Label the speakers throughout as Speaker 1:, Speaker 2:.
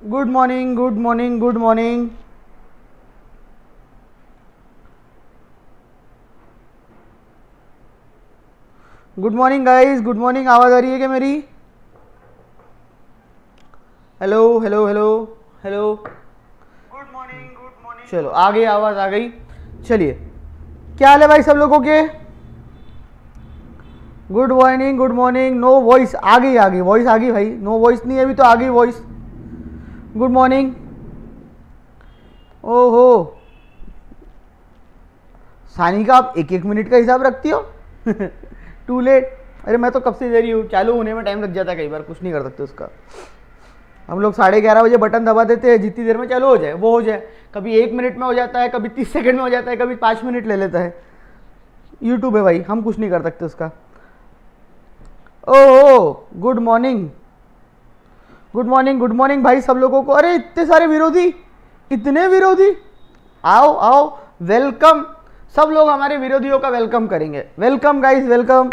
Speaker 1: Good morning good morning good morning good morning guys good morning आवाज़ आ रही है क्या मेरी? Hello hello hello hello
Speaker 2: good morning good morning
Speaker 1: चलो आ गई आवाज़ आ गई। चलिए। क्या हाल है भाई सब लोगों के? Good morning good morning no voice आ गई आ गई वॉइस आ गई भाई। नो no वॉइस नहीं है अभी तो। आ गई वॉइस गुड मॉर्निंग ओहो। सानी का आप एक एक मिनट का हिसाब रखती हो? टू लेट अरे, मैं तो कब से दे रही हूँ? चालू होने में टाइम लग जाता है कई बार। कुछ नहीं कर सकते उसका। हम लोग साढ़े ग्यारह बजे बटन दबा देते हैं। जितनी देर में चालू हो जाए, वो हो जाए। कभी एक मिनट में हो जाता है, कभी तीस सेकंड में हो जाता है, कभी पाँच मिनट ले लेता है। यूट्यूब है भाई, हम कुछ नहीं कर सकते उसका। ओह good morning good morning good morning भाई, सब लोगों को। अरे, इतने सारे विरोधी, इतने विरोधी। आओ आओ वेलकम सब लोग हमारे विरोधियों का वेलकम करेंगे। वेलकम गाइस वेलकम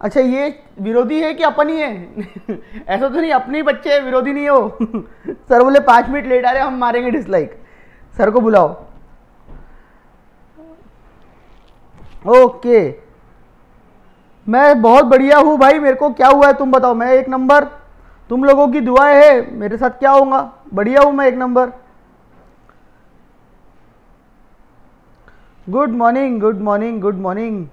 Speaker 1: अच्छा ये विरोधी है कि अपन ही? है ऐसा तो नहीं, अपने ही बच्चे हैं, विरोधी नहीं हो। सर बोले, पाँच मिनट लेट आ रहे हम मारेंगे डिसलाइक सर को बुलाओ। ओके मैं बहुत बढ़िया हूँ भाई, मेरे को क्या हुआ है तुम बताओ। मैं एक नंबर तुम लोगों की दुआएँ है मेरे साथ क्या होगा? बढ़िया हूँ मैं एक number. Good morning good morning good morning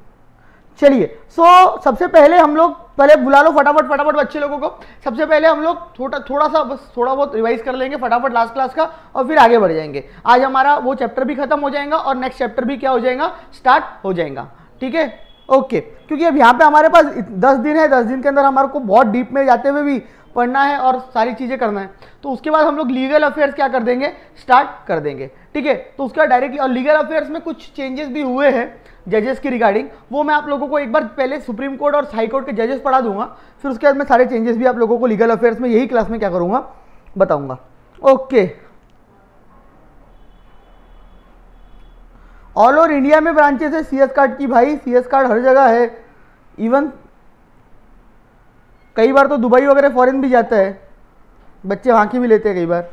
Speaker 1: चलिए सो so, सबसे पहले हम लोग पहले बुला लो फटाफट फटाफट बच्चे लोगों को। सबसे पहले हम लोग थोड़ा थोड़ा सा बस थोड़ा बहुत रिवाइज कर लेंगे फटाफट लास्ट क्लास का और फिर आगे बढ़ जाएँगे। आज हमारा वो चैप्टर भी खत्म हो जाएगा और नेक्स्ट चैप्टर भी क्या हो जाएगा? स्टार्ट हो जाएगा। ठीक है? ओके क्योंकि अब यहाँ पे हमारे पास दस दिन है दस दिन के अंदर हमारे को बहुत डीप में जाते हुए भी पढ़ना है और सारी चीज़ें करना है। तो उसके बाद हम लोग लीगल अफेयर्स क्या कर देंगे? स्टार्ट कर देंगे। ठीक है? तो उसका डायरेक्टली और लीगल अफेयर्स में कुछ चेंजेस भी हुए हैं जजेस की रिगार्डिंग वो मैं आप लोगों को एक बार पहले सुप्रीम कोर्ट और हाई कोर्ट के जजेस पढ़ा दूँगा। फिर उसके बाद मैं सारे चेंजेस भी आप लोगों को लीगल अफेयर्स में, यही क्लास में क्या करूँगा? बताऊँगा। ओके ऑल ओवर इंडिया में ब्रांचेस है। सी एस कार्ड की भाई सी एस कार्ड हर जगह है। इवन कई बार तो दुबई वगैरह फॉरेन भी जाता है। बच्चे वहाँ की भी लेते हैं कई बार।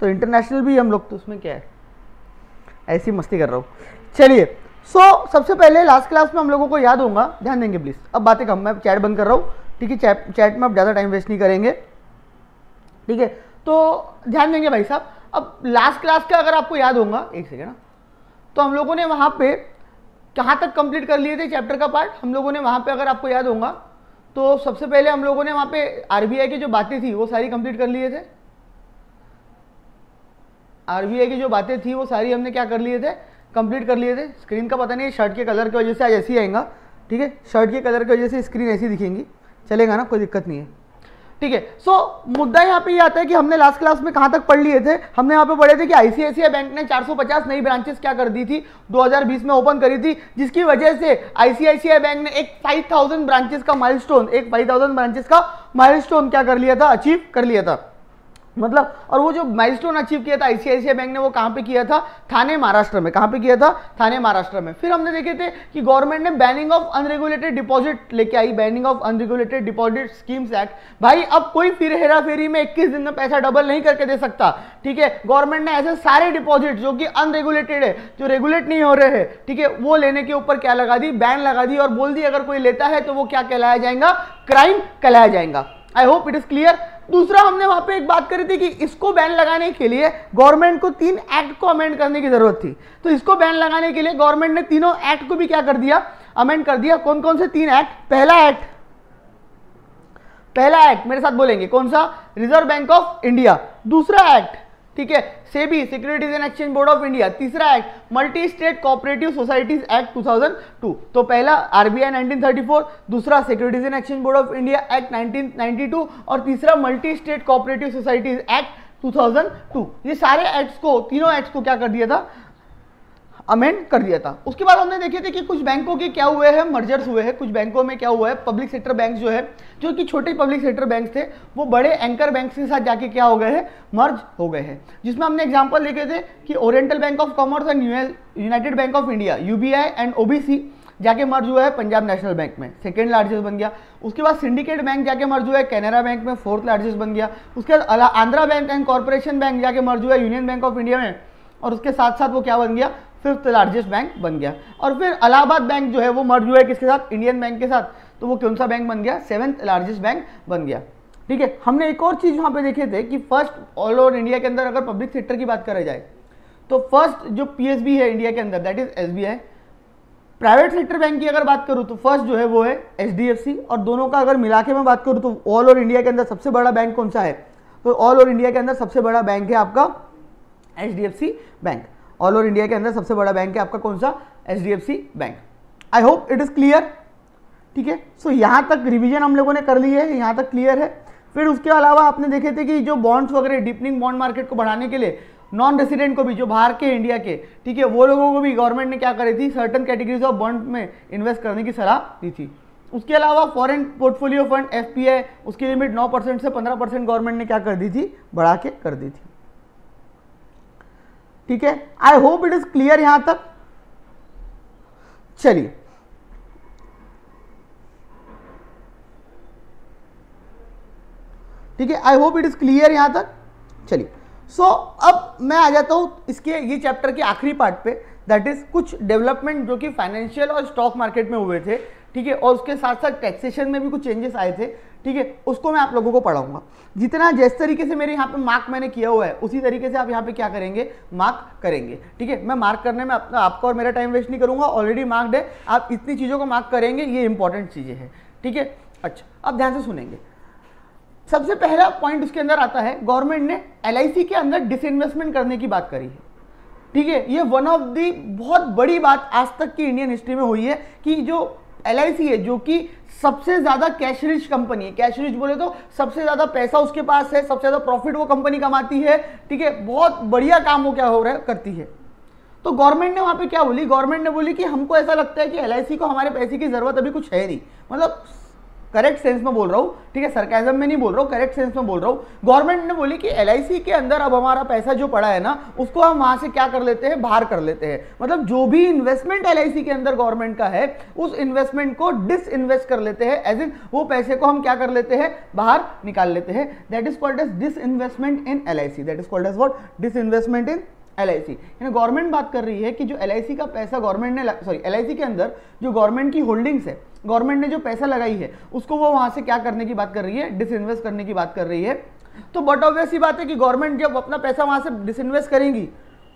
Speaker 1: तो इंटरनेशनल भी हम लोग तो उसमें क्या है? ऐसी मस्ती कर रहा हूँ। चलिए सो so, सबसे पहले लास्ट क्लास में हम लोगों को याद होगा। ध्यान देंगे प्लीज़ अब बातें कम मैं चैट बंद कर रहा हूँ। ठीक है चैट में अब ज़्यादा टाइम वेस्ट नहीं करेंगे। ठीक है तो ध्यान देंगे भाई साहब। अब लास्ट क्लास का अगर आपको याद होगा एक सेकेंड तो हम लोगों ने वहाँ पे कहाँ तक कंप्लीट कर लिए थे चैप्टर का पार्ट हम लोगों ने वहाँ पे अगर आपको याद होगा तो सबसे पहले हम लोगों ने वहाँ पे आरबीआई की जो बातें थी, वो सारी कंप्लीट कर लिए थे। आरबीआई की जो बातें थी, वो सारी हमने क्या कर लिए थे? कंप्लीट कर लिए थे। स्क्रीन का पता नहीं शर्ट के कलर की वजह से आज ऐसे ही आएगा। ठीक है? शर्ट के कलर की वजह से स्क्रीन ऐसी दिखेंगी। चलेगा ना? कोई दिक्कत नहीं है। ठीक है? सो मुद्दा यहाँ पे ये आता है कि हमने लास्ट क्लास में कहाँ तक पढ़ लिए थे? हमने यहाँ पे पढ़े थे कि आईसीआईसीआई बैंक ने 450 नई ब्रांचेस क्या कर दी थी? 2020 में ओपन करी थी, जिसकी वजह से आईसीआईसीआई बैंक ने एक 5000 ब्रांचेस का माइलस्टोन एक 5000 ब्रांचेस का माइलस्टोन क्या कर लिया था? अचीव कर लिया था। मतलब और वो जो माइलस्टोन अचीव किया था आईसीआईसीआई बैंक ने वो कहाँ पे किया था? थाने महाराष्ट्र में। कहाँ पे किया था? थाने महाराष्ट्र में। फिर हमने देखे थे कि गवर्नमेंट ने बैनिंग ऑफ़ अनरेगुलेटेड डिपॉजिट लेके आई। Banning of unregulated deposit schemes act भाई, अब कोई फिर हेरा फेरी में 21 दिन में पैसा डबल नहीं करके दे सकता। ठीक है? गवर्नमेंट ने ऐसे सारे डिपॉजिट जो कि अनरेगुलेटेड है, जो रेगुलेट नहीं हो रहे हैं, ठीक है? वो लेने के ऊपर क्या लगा दी? बैन लगा दी और बोल दी, अगर कोई लेता है तो वो क्या कहलाया जाएगा? क्राइम कहलाया जाएगा। I hope it is clear दूसरा हमने वहाँ पे एक बात करी थी कि इसको बैन लगाने के लिए गवर्नमेंट को तीन एक्ट को अमेंड करने की ज़रूरत थी। तो इसको बैन लगाने के लिए गवर्नमेंट ने तीनों एक्ट को भी क्या कर दिया? अमेंड कर दिया। कौन कौन से तीन एक्ट पहला एक्ट पहला एक्ट मेरे साथ बोलेंगे। कौन सा? रिज़र्व बैंक ऑफ़ इंडिया दूसरा एक्ट ठीक है? SEBI securities and exchange board of India तीसरा act multi state cooperative societies act 2002 तो पहला आरबीआई 1934 दूसरा securities and exchange board of India act 1992 और तीसरा multi state cooperative societies act 2002 ये सारे एक्ट्स को, तीनों एक्ट्स को क्या कर दिया था? अमेंड कर दिया था। उसके बाद हमने देखे थे कि कुछ बैंकों के क्या हुए हैं मर्जर्स हुए हैं। कुछ बैंकों में क्या हुआ है पब्लिक सेक्टर बैंक जो है, जो कि छोटे पब्लिक सेक्टर बैंक थे, वो बड़े एंकर बैंक के साथ जाके क्या हो गए हैं मर्ज हो गए हैं। जिसमें हमने एग्ज़ाम्पल देखे थे कि oriental bank of commerce and united bank of India UBI and OBC जाके मर्ज हुआ है पंजाब नेशनल बैंक में। सेकेंड लार्जेस्ट बन गया। उसके बाद सिंडिकेट बैंक जाके मर्ज हुआ है कैनरा बैंक में फोर्थ लार्जेस्ट बन गया। उसके बाद Andhra bank and corporation bank जाके मर्ज हुआ है यूनियन बैंक ऑफ़ इंडिया में। और उसके साथ साथ वो क्या बन गया? फिफ्थ लार्जेस्ट बैंक बन गया। और फिर इलाहाबाद बैंक जो है, वो मर्ज हुआ है किसके साथ? इंडियन बैंक के साथ। तो वो कौन सा बैंक बन गया? सेवेंथ लार्जेस्ट बैंक बन गया। ठीक है, हमने एक और चीज़ वहाँ पे देखे थे कि फ़र्स्ट ऑल ओवर इंडिया के अंदर अगर पब्लिक सेक्टर की बात करा जाए तो फ़र्स्ट जो पीएसबी है इंडिया के अंदर that is SBI private sector bank की अगर बात करूँ तो फ़र्स्ट जो है वो है एचडीएफसी और दोनों का अगर मिला के मैं बात करूँ तो ऑल ओवर इंडिया के अंदर सबसे बड़ा बैंक कौन सा है? तो ऑल ओवर इंडिया के अंदर सबसे बड़ा बैंक है आपका HDFC bank all over India के अंदर सबसे बड़ा बैंक है आपका कौन सा? H bank. I hope it is clear ठीक है? सो यहाँ तक रिविजन हम लोगों ने कर ली है, यहाँ तक क्लियर है। फिर उसके अलावा आपने देखे थे कि जो बॉन्ड्स वगैरह डीपनिंग बॉन्ड मार्केट को बढ़ाने के लिए नॉन रेसिडेंट को भी, जो बाहर के इंडिया के, ठीक है, वो लोगों को भी गवर्नमेंट ने क्या करी थी? सर्टन कैटेगरीज ऑफ़ बॉन्ड में इन्वेस्ट करने की सलाह दी थी। उसके अलावा फॉरेन पोर्टफोलियो फंड एफ़ उसकी लिमिट 9 परसेंट से 15 परसेंट गवर्नमेंट ने क्या कर दी थी? बढ़ा के कर दी थी। ठीक है? I hope it is clear यहाँ तक। चलिए। ठीक है? I hope it is clear यहाँ तक। चलिए। सो so, अब मैं आ जाता हूँ इसके ये चैप्टर के आखिरी पार्ट पे। दैट इज़ कुछ डेवलपमेंट जो कि फाइनेंशियल और स्टॉक मार्केट में हुए थे। ठीक है? और उसके साथ साथ टैक्सेशन में भी कुछ चेंजेस आए थे। ठीक है? उसको मैं आप लोगों को पढ़ाऊँगा। जितना जिस तरीके से मेरे यहाँ पे मार्क मैंने किया हुआ है, उसी तरीके से आप यहाँ पे क्या करेंगे? मार्क करेंगे। ठीक है? मैं मार्क करने में अपना, आपका और मेरा टाइम वेस्ट नहीं करूँगा। ऑलरेडी मार्क्ड है। आप इतनी चीज़ों को मार्क करेंगे, ये इंपॉर्टेंट चीज़ें हैं। ठीक है? अच्छा अब ध्यान से सुनेंगे। सबसे पहला पॉइंट उसके अंदर आता है गवर्नमेंट ने LIC के अंदर डिसइन्वेस्टमेंट करने की बात करी है। ठीक है? ये वन ऑफ़ दी बहुत बड़ी बात आज तक की इंडियन हिस्ट्री में हुई है कि जो LIC है, जो कि सबसे ज़्यादा कैश रिच कंपनी है। कैश रिच बोले तो सबसे ज़्यादा पैसा उसके पास है, सबसे ज़्यादा प्रॉफिट वो कंपनी कमाती है, ठीक है? बहुत बढ़िया काम वो क्या हो रहा है, करती है। तो गवर्नमेंट ने वहाँ पे क्या बोली? गवर्नमेंट ने बोली कि हमको ऐसा लगता है कि एलआईसी को हमारे पैसे की ज़रूरत अभी कुछ है नहीं। मतलब करेक्ट सेंस में बोल रहा हूँ, ठीक है सरकाजम में नहीं बोल रहा हूँ करेक्ट सेंस में बोल रहा हूँ। गवर्नमेंट ने बोली कि एलआईसी के अंदर अब हमारा पैसा जो पड़ा है ना, उसको हम वहाँ से क्या कर लेते हैं? बाहर कर लेते हैं। मतलब जो भी इन्वेस्टमेंट एलआईसी के अंदर गवर्नमेंट का है, उस इन्वेस्टमेंट को डिस इन्वेस्ट कर लेते हैं एज इन वो पैसे को हम क्या कर लेते हैं? बाहर निकाल लेते हैं। That is called as disinvestment in LIC that is called as what disinvestment in LIC यानी गवर्नमेंट बात कर रही है कि जो एलआईसी का पैसा गवर्नमेंट ने सॉरी एलआईसी के अंदर जो गवर्नमेंट की होल्डिंग्स है गवर्नमेंट ने जो पैसा लगाई है, उसको वो वहाँ से क्या करने की बात कर रही है? डिसइन्वेस्ट करने की बात कर रही है। तो बट ऑब्वियस ही बात है कि गवर्नमेंट जब अपना पैसा वहाँ से डिसइन्वेस्ट करेंगी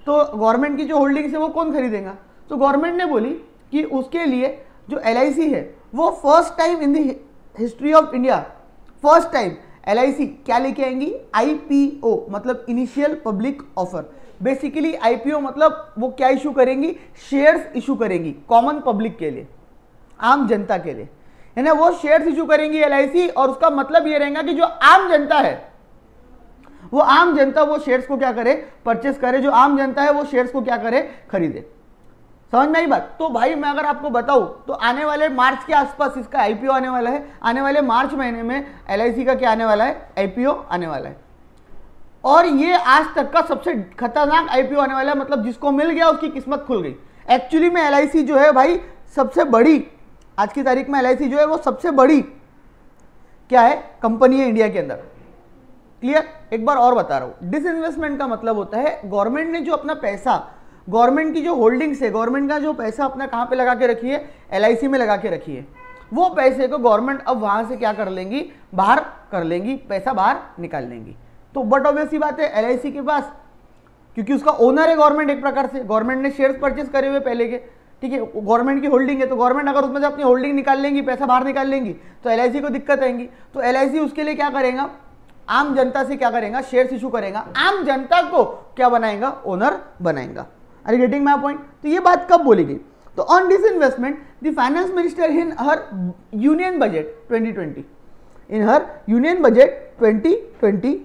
Speaker 1: तो गवर्नमेंट की जो होल्डिंग्स है वो कौन खरीदेगा? तो गवर्नमेंट ने बोली कि उसके लिए जो एलआईसी है, वो first time in the history of India first time LIC क्या लेके आएँगी? आईपीओ मतलब initial public offer basically IPO मतलब वो क्या इशू करेंगी? शेयर्स इशू करेंगी कॉमन पब्लिक के लिए, आम जनता के लिए। है ना वो शेयर्स इशू करेंगी एलआईसी और उसका मतलब ये रहेगा कि जो आम जनता है, वो आम जनता वो शेयर्स को क्या करे? परचेस करे। जो आम जनता है, वो शेयर्स को क्या करे? खरीदे। समझ में आई बात? तो भाई, मैं अगर आपको बताऊँ तो आने वाले मार्च के आसपास इसका आईपीओ आने वाला है। आने वाले मार्च महीने में LIC का क्या आने वाला है? आईपीओ आने वाला है। और ये आज तक का सबसे खतरनाक आईपीओ आने वाला है मतलब जिसको मिल गया उसकी किस्मत खुल गई। एक्चुअली में LIC जो है भाई, सबसे बड़ी, आज की तारीख में एलआईसी जो है वो सबसे बड़ी क्या है? कंपनी है इंडिया के अंदर। क्लियर एक बार और बता रहा हूँ। डिसइन्वेस्टमेंट का मतलब होता है गवर्नमेंट ने जो अपना पैसा गवर्नमेंट की जो होल्डिंग्स है गवर्नमेंट का जो पैसा अपना कहाँ पे लगा के रखी है? LIC में लगा के रखी है। वो पैसे को गवर्नमेंट अब वहाँ से क्या कर लेंगी? बाहर कर लेंगी, पैसा बाहर निकाल लेंगी। तो बट ऑब्वियस बात है एल के पास, क्योंकि उसका ओनर है गवर्नमेंट एक प्रकार से। गवर्नमेंट ने शेयर्स परचेस करे हुए पहले के। ठीक है गवर्नमेंट की होल्डिंग है तो गवर्नमेंट अगर उसमें से अपनी होल्डिंग निकाल लेंगी, पैसा बाहर निकाल लेंगी तो एलआईसी को दिक्कत आएँगी। तो एलआईसी उसके लिए क्या करेगा? आम जनता से क्या करेगा? शेयर इशू करेगा। आम जनता को क्या बनाएगा? ओनर बनाएगा। अरे गेटिंग माई पॉइंट तो ये बात कब बोली गई तो on this investment the finance minister in her union budget 2020 in her union budget 2020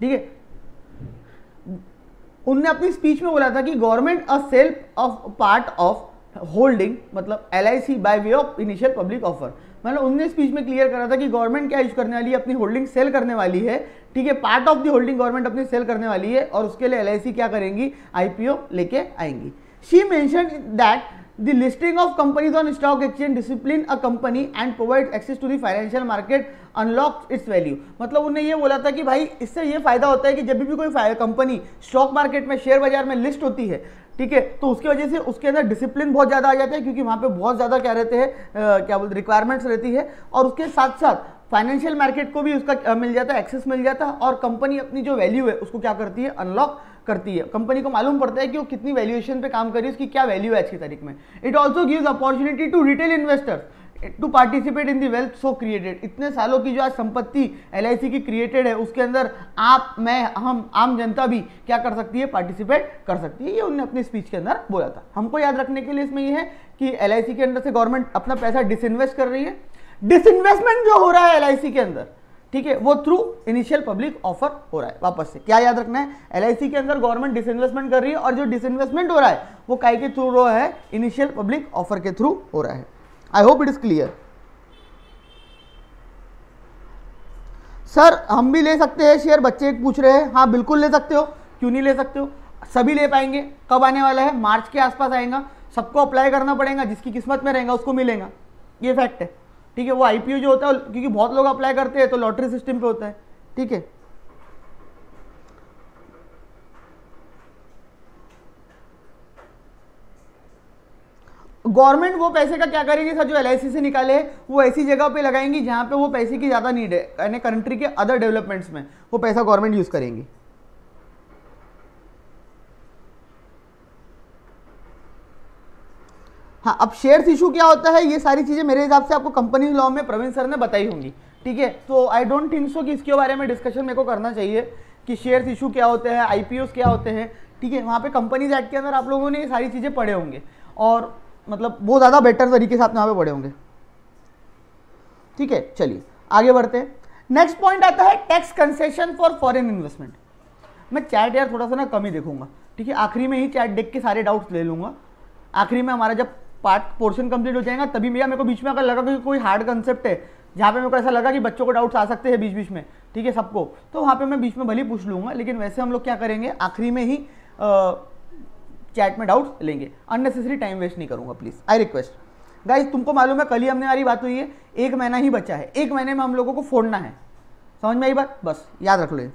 Speaker 1: ठीक है? उनने अपनी स्पीच में बोला था कि government a self of part of holding मतलब L I C by way of initial public offer मतलब उनने स्पीच में क्लियर करा था कि गवर्नमेंट क्या यूज़ करने वाली है? अपनी होल्डिंग सेल करने वाली है, ठीक है? Part of the holding government अपनी सेल करने वाली है, और उसके लिए एल क्या करेंगी? आईपीओ लेके आएँगी. She mention that the listing of companies on stock exchange, discipline a company and provides access to the financial market unlocks its value. मतलब उन्हें ये बोला था कि भाई, इससे ये फ़ायदा होता है कि जब भी कोई कंपनी स्टॉक मार्केट में शेयर बाज़ार में लिस्ट होती है, ठीक है तो उसकी वजह से उसके अंदर डिसिप्लिन बहुत ज़्यादा आ जाता है क्योंकि वहाँ पे बहुत ज़्यादा क्या रहते हैं क्या बोलते रिक्वायरमेंट्स रहती है और उसके साथ साथ फाइनेंशियल मार्केट को भी उसका मिल जाता है एक्सेस मिल जाता है और कंपनी अपनी जो वैल्यू है, उसको क्या करती है अनलॉक करती है। कंपनी को मालूम पड़ता है कि वो कितनी वैल्यूएशन पे काम कर रही है, उसकी क्या वैल्यू है आज की तारीख में। It also gives opportunity to retail investors to participate in the wealth so created इतने सालों की जो आज संपत्ति एलआईसी की क्रिएटेड है, उसके अंदर आप, मैं, हम, आम जनता भी क्या कर सकती है? पार्टिसिपेट कर सकती है। ये उन्होंने अपनी स्पीच के अंदर बोला था। हमको याद रखने के लिए इसमें यह है कि LIC के अंदर से गवर्नमेंट अपना पैसा डिसइन्वेस्ट कर रही है। डिसइन्वेस्टमेंट जो हो रहा है एलआईसी के अंदर ठीक है, वो थ्रू इनिशियल पब्लिक ऑफ़र हो रहा है, वापस से। क्या याद रखना है? एलआईसी के अंदर गवर्नमेंट डिसइन्वेस्टमेंट कर रही है और जो डिसइन्वेस्टमेंट हो रहा है, वो काय के थ्रू हो रहा है? इनिशियल पब्लिक ऑफ़र के थ्रू हो रहा है। I hope it is clear sir हम भी ले सकते हैं शेयर बच्चे पूछ रहे हैं। हाँ बिल्कुल ले सकते हो। क्यों नहीं ले सकते हो? सभी ले पाएँगे। कब आने वाला है? मार्च के आसपास आएगा। सबको अप्लाई करना पड़ेगा, जिसकी किस्मत में रहेगा, उसको मिलेगा। ये फैक्ट है। ठीक है, वो आईपीओ जो होता है, क्योंकि बहुत लोग अप्लाई करते हैं तो लॉटरी सिस्टम पे होता है, ठीक है? गवर्नमेंट वो पैसे का क्या करेगी सर, जो एल से निकाले, वो ऐसी जगह पे लगाएँगी जहाँ पे वो पैसे की ज़्यादा नीड है, यानी कंट्री के अदर डेवलपमेंट्स में, वो पैसा गवर्नमेंट यूज़ करेंगी। हाँ अब शेयर्स इशू क्या होता है? ये सारी चीज़ें मेरे हिसाब से आपको कंपनी लॉ में प्रवीण सर ने बताई होंगी, ठीक है? तो आई डोंट थिंक सो कि इसके बारे में डिस्कशन मेरे को करना चाहिए कि शेयर्स इशू क्या होते हैं आईपीओस क्या होते हैं, ठीक है? वहाँ पे कंपनीज़ एक्ट के अंदर आप लोगों ने ये सारी चीज़ें पढ़े होंगे और मतलब बहुत ज़्यादा बेटर तरीके से आप यहाँ पे पढ़े होंगे। ठीक है? चलिए, आगे बढ़ते हैं। नेक्स्ट पॉइंट आता है tax concession for foreign investment मैं चैट यार थोड़ा सा ना कम ही देखूँगा, ठीक है? आखिरी में ही चैट देख के सारे डाउट्स ले लूँगा। आखिरी में हमारा जब पार्ट पोर्शन कंप्लीट हो जाएगा, तभी भैया मेरे को बीच में अगर लगा कि कोई हार्ड कंसेप्ट है, जहाँ पे मेरे को ऐसा लगा कि बच्चों को डाउट्स आ सकते हैं बीच बीच में, ठीक है, सबको तो वहाँ पे मैं बीच में भले पूछ लूँगा, लेकिन वैसे हम लोग क्या करेंगे, आखिरी में ही चैट में डाउट्स लेंगे अननेसेसरी टाइम वेस्ट नहीं करूँगा प्लीज़ आई रिक्वेस्ट गाइज़ तुमको मालूम है, कल ही हमने हमारी बात हुई है, एक महीना ही बचा है, एक महीने में हम लोगों को फोड़ना है, समझ में आई बात? बस, याद रख लो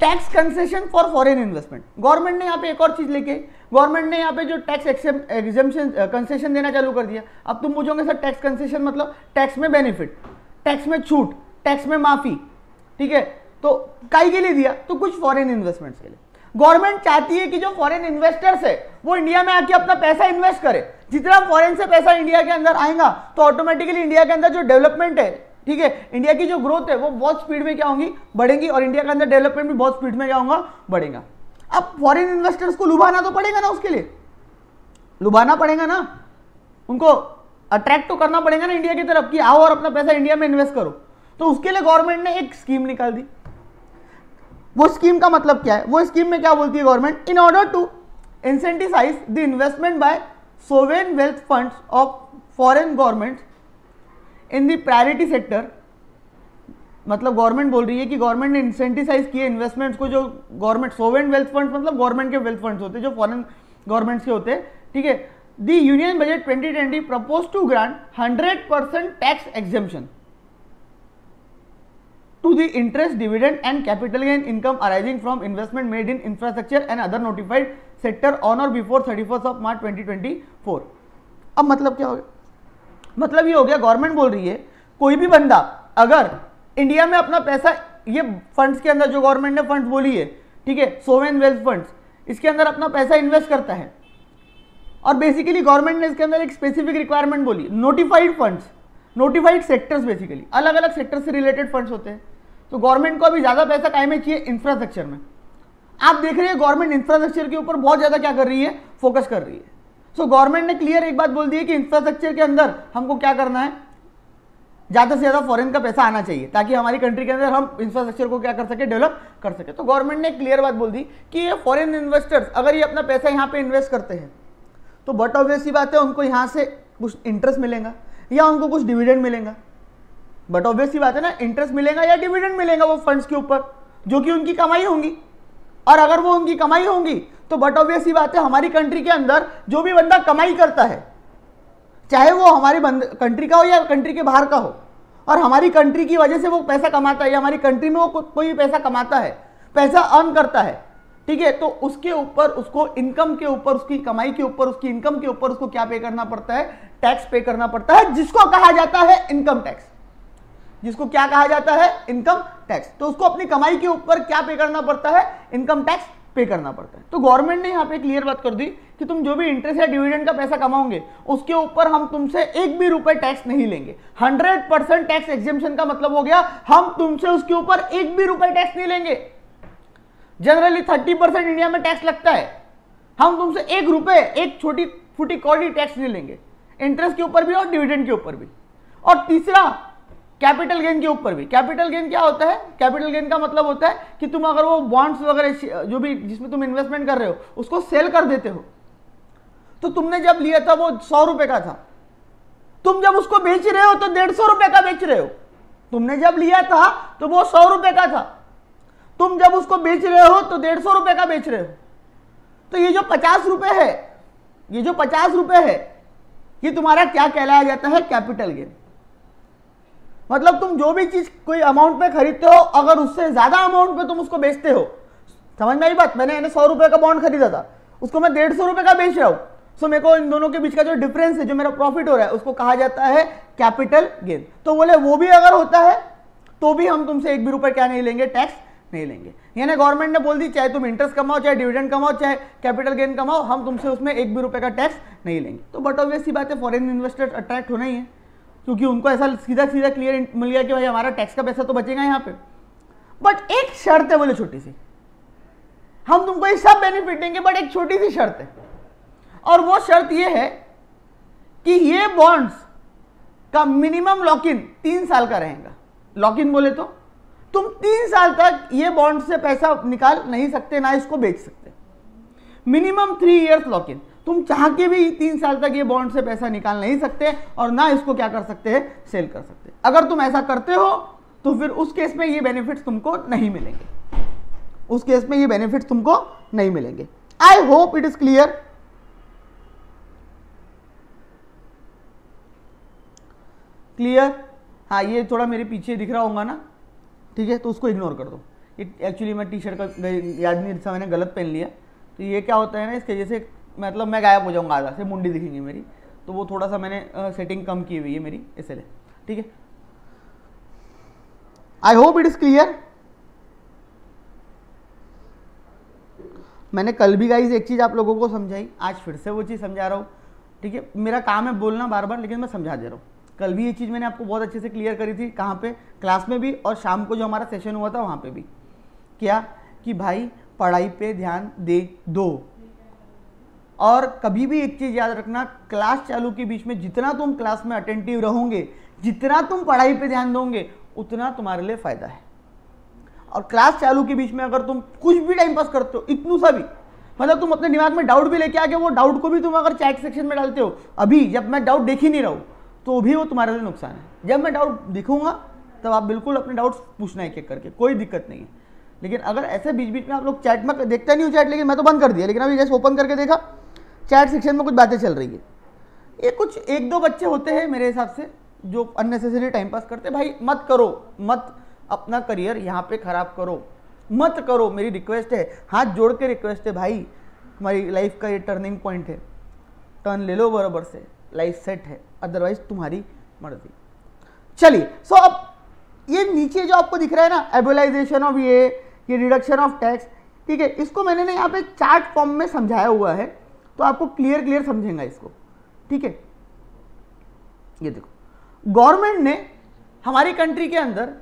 Speaker 1: tax concession for foreign investment government ने यहाँ पे एक और चीज़ लेके गवर्नमेंट ने यहाँ पे जो टैक्स एग्जेम्पन कंसेशन देना चालू कर दिया। अब तुम पूछोगे, सर टैक्स कंसेशन मतलब टैक्स में बेनिफिट टैक्स में छूट टैक्स में माफ़ी, ठीक है? तो काई के लिए दिया? तो कुछ फॉरेन इन्वेस्टमेंट्स के लिए। गवर्नमेंट चाहती है कि जो फॉरेन इन्वेस्टर्स है, वो इंडिया में आके अपना पैसा इन्वेस्ट करे। जितना फॉरेन से पैसा इंडिया के अंदर आएगा तो ऑटोमेटिकली इंडिया के अंदर जो डेवलपमेंट है ठीक है? इंडिया की जो ग्रोथ है, वो बहुत स्पीड में क्या होंगी? बढ़ेंगी और इंडिया के अंदर डेवलपमेंट भी बहुत स्पीड में क्या होगा? बढ़ेगा। अब फॉरेन इन्वेस्टर्स को लुभाना तो पड़ेगा ना उसके लिए। लुभाना पड़ेगा ना। उनको अट्रैक्ट तो करना पड़ेगा ना इंडिया की तरफ़ कि आओ और अपना पैसा इंडिया में इन्वेस्ट करो। तो उसके लिए गवर्नमेंट ने एक स्कीम निकाल दी। वो स्कीम का मतलब क्या है? वो स्कीम में क्या बोलती है government in order to incentivise the investment by sovereign wealth funds of foreign government in the priority sector मतलब गवर्नमेंट बोल रही है कि गवर्नमेंट ने इंसेंटिसाइज किए इन्वेस्टमेंट्स को जो गवर्नमेंट सोवेन वेल्थ फंड मतलब गवर्नमेंट के वेल्थ फंड्स होते हैं, जो फॉरेन गवर्नमेंट्स के होते हैं, ठीक है? The union budget 2020 propose to grant 100 percent tax exemption to the interest, dividend and capital gain income arising from investment made in infrastructure and other notified sector on or before 31st of March 2024 अब मतलब क्या हो गया? मतलब ये हो गया government बोल रही है, कोई भी बंदा अगर इंडिया में अपना पैसा, ये फंड्स के अंदर जो गवर्नमेंट ने फंड्स बोली है, ठीक है सोवेन वेल्थ फंड्स इसके अंदर अपना पैसा इन्वेस्ट करता है। और बेसिकली गवर्नमेंट ने इसके अंदर एक स्पेसिफिक रिक्वायरमेंट बोली notified funds notified sectors basically अलग अलग सेक्टर से रिलेटेड फंड्स होते हैं। तो गवर्नमेंट को अभी ज़्यादा पैसा काय में चाहिए इंफ्रास्ट्रक्चर में। आप देख रहे हैं गवर्नमेंट इंफ्रास्ट्रक्चर के ऊपर बहुत ज़्यादा क्या कर रही है? फोकस कर रही है। सो so, गवर्नमेंट ने क्लियर एक बात बोल दी है कि इंफ्रास्ट्रक्चर के अंदर हमको क्या करना है? ज़्यादा से ज़्यादा फॉरेन का पैसा आना चाहिए ताकि हमारी कंट्री के अंदर हम इंफ्रास्ट्रक्चर को क्या कर सके डेवलप कर सके। तो गवर्नमेंट ने क्लियर बात बोल दी कि ये फॉरेन इन्वेस्टर्स अगर ये अपना पैसा यहाँ पे इन्वेस्ट करते हैं तो बट ऑब्वियस ही बात है उनको यहाँ से कुछ इंटरेस्ट मिलेगा या उनको कुछ डिविडेंड मिलेगा। बट ऑब्वियस ही बात है ना इंटरेस्ट मिलेगा या डिविडेंड मिलेगा वो फंड्स के ऊपर जो कि उनकी कमाई होंगी। और अगर वो उनकी कमाई होंगी तो बट ऑब्वियस ही बात है हमारी कंट्री के अंदर जो भी बंदा कमाई करता है चाहे वो हमारी कंट्री का हो या कंट्री के बाहर का हो और हमारी कंट्री की वजह से वो पैसा कमाता है या हमारी कंट्री में वो को, कोई भी पैसा कमाता है पैसा अर्न करता है ठीक है? तो उसके ऊपर उसको इनकम के ऊपर उसकी कमाई के ऊपर उसकी इनकम के ऊपर उसको क्या पे करना पड़ता है? टैक्स पे करना पड़ता है जिसको कहा जाता है इनकम टैक्स जिसको क्या कहा जाता है? इनकम टैक्स तो उसको अपनी कमाई के ऊपर क्या पे करना पड़ता है? इनकम टैक्स पे करना पड़ता है। तो गवर्नमेंट ने यहाँ पे क्लियर बात कर दी कि तुम जो भी इंटरेस्ट या डिविडेंड का पैसा कमाओगे, उसके ऊपर हम तुमसे एक भी रुपए टैक्स नहीं लेंगे। हंड्रेड परसेंट टैक्स एग्जेम्पन का मतलब हो गया, हम तुमसे उसके ऊपर एक भी रुपए टैक्स नहीं लेंगे। जनरली थर्टी परसेंट इंडिया में टैक्स लगता है। हम तुमसे एक रुपए, एक छोटी फूटी कौड़ी टैक्स नहीं लेंगे। इंटरेस्ट के ऊपर भी और डिविडेंड के ऊपर भी। और तीसरा कैपिटल गेन के ऊपर भी। कैपिटल गेन क्या होता है? कैपिटल गेन का मतलब होता है कि तुम अगर वो बॉन्ड्स वगैरह जो भी जिसमें तुम इन्वेस्टमेंट कर रहे हो, उसको सेल कर देते हो। तो तुमने जब लिया था वो सौ रुपए का था। तुम जब उसको बेच रहे हो तो डेढ़ सौ रुपए का बेच रहे हो। तुमने जब लिया था तो वो सौ रुपए का था। तुम जब उसको बेच रहे हो तो डेढ़ सौ रुपए का बेच रहे हो। तो ये जो पचास रुपए है, ये जो पचास रुपए है, ये तुम्हारा क्या कहलाया जाता है? Capital gain. मतलब तुम जो भी चीज़ कोई अमाउंट पे खरीदते हो, अगर उससे ज़्यादा अमाउंट पे तुम उसको बेचते हो, समझ में आई बात? मैंने सौ रुपए का बॉन्ड खरीदा था। उसको मैं डेढ़ सौ रुपए का बेच रहा हूँ। सो मेरे को इन दोनों के बीच का जो डिफरेंस है, जो मेरा प्रॉफिट हो रहा है, उसको कहा जाता है कैपिटल गेन तो बोले, वो भी अगर होता है तो भी हम तुमसे एक भी रुपए क्या नहीं लेंगे? टैक्स नहीं लेंगे। यानी गवर्नमेंट ने बोल दी, चाहे तुम इंटरेस्ट कमाओ, चाहे डिविडेंड कमाओ, चाहे कैपिटल गेन कमाओ, हम तुमसे उसमें एक भी रुपए का टैक्स नहीं लेंगे। तो बट ऑब्वियस बात है फॉरेन इन्वेस्टर्स अट्रैक्ट होना ही है। क्योंकि उनको ऐसा सीधा सीधा क्लियर मिल गया कि भाई हमारा टैक्स का पैसा तो बचेगा यहाँ पे। बट एक शर्त है बोले छोटी सी। हम तुमको ये सब बेनिफिट देंगे बट एक छोटी सी शर्त है। और वो शर्त ये है कि ये बॉन्ड्स का मिनिमम लॉक इन तीन साल का रहेगा। लॉक इन बोले तो? तुम तीन साल तक ये बॉन्ड से पैसा निकाल नहीं सकते, ना इसको बेच सकते। Minimum three years lock in तुम चाह के भी तीन साल तक ये बॉन्ड से पैसा निकाल नहीं सकते और ना इसको क्या कर सकते हैं? सेल कर सकते अगर तुम ऐसा करते हो तो फिर उस केस में ये बेनिफिट्स तुमको नहीं मिलेंगे। उस केस में ये बेनिफिट्स तुमको नहीं मिलेंगे। I hope it is clear clear हाँ ये थोड़ा मेरे पीछे दिख रहा होगा ना? ठीक है तो उसको इग्नोर कर दो। एक्चुअली मैं टी शर्ट का याद नहीं मैंने गलत पहन लिया। तो ये क्या होता है ना, इसके जैसे मतलब मैं गायब हो जाऊँगा आधा से मुंडी दिखेंगी मेरी। तो वो थोड़ा सा मैंने सेटिंग कम की हुई है मेरी, इसलिए। ठीक है? I hope it is clear मैंने कल भी गाइज़ एक चीज़ आप लोगों को समझाई, आज फिर से वो चीज़ समझा रहा हूँ। ठीक है? मेरा काम है बोलना बार बार लेकिन मैं समझा दे रहा हूँ। कल भी ये चीज़ मैंने आपको बहुत अच्छे से क्लियर करी थी, कहाँ पे? क्लास में भी, और शाम को जो हमारा सेशन हुआ था, वहाँ पे भी। क्या? कि भाई, पढ़ाई पे ध्यान दे दो। और कभी भी एक चीज़ याद रखना, क्लास चालू के बीच में जितना तुम क्लास में अटेंटिव रहोगे, जितना तुम पढ़ाई पे ध्यान दोगे, उतना तुम्हारे लिए फ़ायदा है। और क्लास चालू के बीच में अगर तुम कुछ भी टाइम पास करते हो, इतनू सा भी मतलब तुम अपने दिमाग में डाउट भी लेके आके वो डाउट को भी तुम अगर चैट सेक्शन में डालते हो, अभी जब मैं डाउट देख ही नहीं रहा हूँ तो भी वो तुम्हारे लिए नुकसान है। जब मैं डाउट दिखूँगा, तब आप बिल्कुल अपने डाउट्स पूछना एक एक करके, कोई दिक्कत नहीं है। लेकिन अगर ऐसे बीच बीच में आप लोग चैट में देखते नहीं हो चैट लेकिन मैं तो बंद कर दिया, लेकिन अभी जैसे ओपन करके देखा चैट सेक्शन में कुछ बातें चल रही है। ये कुछ एक दो बच्चे होते हैं मेरे हिसाब से, जो अननेसेसरी टाइम पास करते भाई, मत करो, मत अपना करियर यहाँ पे ख़राब करो। मत करो, मेरी रिक्वेस्ट है। हाथ जोड़ के रिक्वेस्ट है, भाई तुम्हारी लाइफ का ये टर्निंग पॉइंट है। टर्न ले लो बराबर से लाइफ सेट है। अदरवाइज़ तुम्हारी मर्ज़ी। चलिए सो अब ये नीचे जो आपको दिख रहा है ना एबलाइजेशन ऑफ़ ये ये रिडक्शन ऑफ़ टैक्स ठीक है, इसको मैंने ना यहाँ पे चार्ट फॉर्म में समझाया हुआ है। तो आपको क्लियर क्लियर समझेगा इसको। ठीक है? ये देखो। गवर्नमेंट ने हमारी कंट्री के अंदर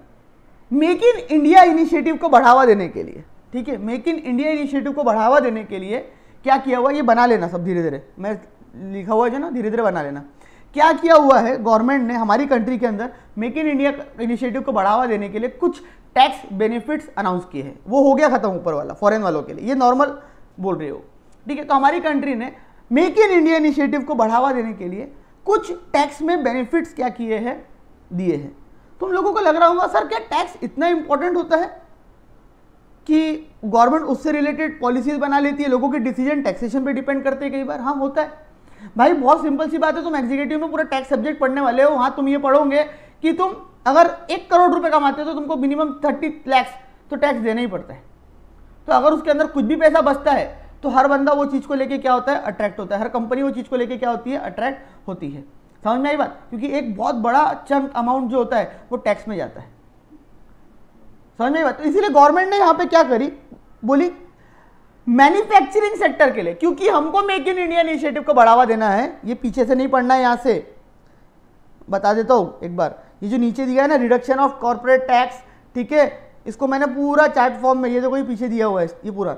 Speaker 1: मेक इन इंडिया इनिशिएटिव को बढ़ावा देने के लिए, ठीक है? मेक इन इंडिया इनिशिएटिव को बढ़ावा देने के लिए क्या किया हुआ ये बना लेना सब धीरे धीरे मैं लिखा हुआ है ना धीरे धीरे बना लेना। क्या किया हुआ है? गवर्नमेंट ने हमारी कंट्री के अंदर मेक इन इंडिया इनिशिएटिव को बढ़ावा देने के लिए कुछ टैक्स बेनिफिट्स अनाउंस किए हैं। वो हो गया खत्म ऊपर वाला फॉरेन वालों के लिए। ये नॉर्मल बोल रहे हो। ठीक है तो हमारी कंट्री ने मेक इन इंडिया इनिशिएटिव को बढ़ावा देने के लिए कुछ टैक्स में बेनिफिट्स क्या किए हैं? दिए हैं। तुम लोगों को लग रहा होगा, सर, क्या टैक्स इतना इंपॉर्टेंट होता है कि गवर्नमेंट उससे रिलेटेड पॉलिसीज़ बना लेती है? लोगों के डिसीज़न टैक्सेशन पे डिपेंड करते हैं कई बार। हाँ होता है। भाई, बहुत सिंपल सी बात है, तुम एग्जीक्यूटिव में पूरा टैक्स सब्जेक्ट पढ़ने वाले हो। वहाँ तुम ये पढ़ोगे कि तुम अगर एक करोड़ रुपए कमाते हो तो तुमको मिनिमम थर्टी लैक्स तो टैक्स देना ही पड़ता है। तो अगर उसके अंदर कुछ भी पैसा बचता है तो हर बंदा वो चीज़ को लेके क्या होता है? अट्रैक्ट होता है। हर कंपनी वो चीज़ को लेके क्या होती है? अट्रैक्ट होती है। समझ में आई बात? क्योंकि एक बहुत बड़ा चंक अमाउंट जो होता है, वो टैक्स में जाता है। समझ में आई बात? तो इसीलिए गवर्नमेंट ने यहाँ पे क्या करी? बोली मैन्युफैक्चरिंग सेक्टर के लिए। क्योंकि हमको मेक इन इंडिया इनिशिएटिव को बढ़ावा देना है। ये पीछे से नहीं पढ़ना है, यहाँ से। बता देता हूँ एक बार। ये जो नीचे दिया है ना रिडक्शन ऑफ़ कॉर्पोरेट टैक्स ठीक है? इसको मैंने पूरा चार्ट फॉर्म में, ये जो कोई पीछे दिया हुआ है, ये पूरा।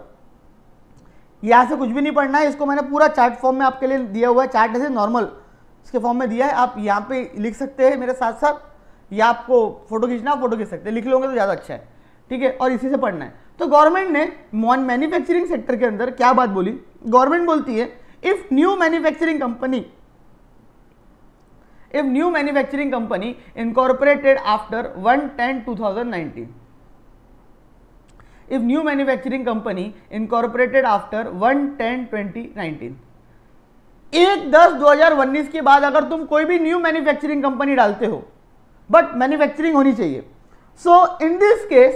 Speaker 1: यहाँ से कुछ भी नहीं पढ़ना है, इसको मैंने पूरा चार्ट फॉर्म में आपके लिए दिया हुआ है चार्ट ऐसे नॉर्मल इसके फॉर्म में दिया है। आप यहाँ पे लिख सकते हैं मेरे साथ साथ, या आपको फ़ोटो खींचना फ़ोटो खींच सकते हैं। लिख लोगे तो ज़्यादा अच्छा है, ठीक है? और इसी से पढ़ना है। तो गवर्नमेंट ने मॉन मैन्युफैक्चरिंग सेक्टर के अंदर क्या बात बोली? गवर्नमेंट बोलती है if new manufacturing company if new manufacturing company incorporated after 1 10 2019 if new manufacturing company incorporated after 1 10 2019 एक दस 2019 के बाद अगर तुम कोई भी न्यू मैन्युफैक्चरिंग कंपनी डालते हो बट मैन्युफैक्चरिंग होनी चाहिए। So in this case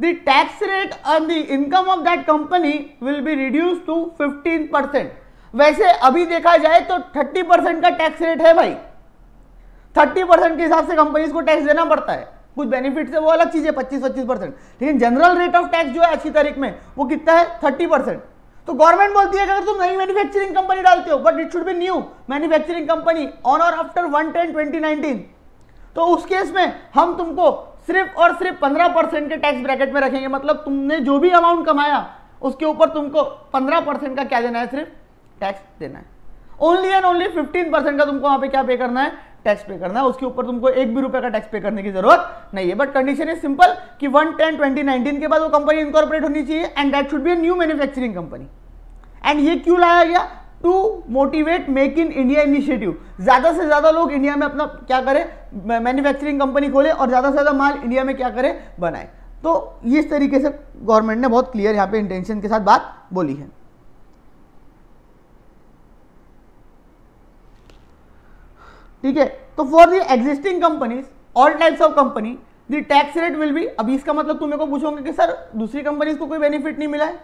Speaker 1: the tax rate on the income of that company will be reduce to 15 percent वैसे अभी देखा जाए तो 30 परसेंट का टैक्स रेट है भाई। 30 परसेंट के हिसाब से कंपनीज़ को टैक्स देना पड़ता है। कुछ बेनिफिट है, वो अलग चीज़ है, पच्चीस पच्चीस परसेंट लेकिन जनरल रेट ऑफ़ टैक्स जो है अच्छी तारीख में, वो कितना है? थर्टी परसेंट तो गवर्नमेंट बोलती है कि अगर तुम नई मैन्युफैक्चरिंग कंपनी डालते हो but it should be new manufacturing company on और after one ten twenty nineteen तो उस केस में हम तुमको सिर्फ़ और सिर्फ़ पंद्रह परसेंट के टैक्स ब्रैकेट में रखेंगे। मतलब तुमने जो भी अमाउंट कमाया, उसके ऊपर तुमको पंद्रह परसेंट का क्या देना है? सिर्फ़ टैक्स देना है। Only and only fifteen percent का तुमको वहाँ पे क्या पे करना है? टैक्स पे करना है उसके ऊपर तुमको एक भी रुपए का टैक्स पे करने की ज़रूरत नहीं है। बट कंडीशन इज़ सिंपल कि वन टेन ट्वेंटी नाइनटीन के बाद वो कंपनी इनकॉर्पोरेट होनी चाहिए and that should be new manufacturing company and ये क्यों लाया गया? To motivate make in India initiative ज़्यादा से ज़्यादा लोग इंडिया में अपना क्या करें मैन्युफैक्चरिंग कंपनी खोले और ज़्यादा से ज़्यादा माल इंडिया में क्या करें, बनाए। तो इस तरीके से गवर्नमेंट ने बहुत क्लियर यहाँ पे इंटेंशन के साथ बात बोली है। ठीक है? तो for the existing companies all types of company the tax rate will be अभी इसका मतलब तुम मेरे को पूछोगे कि सर, दूसरी कंपनीज़ को कोई बेनिफिट नहीं मिला है?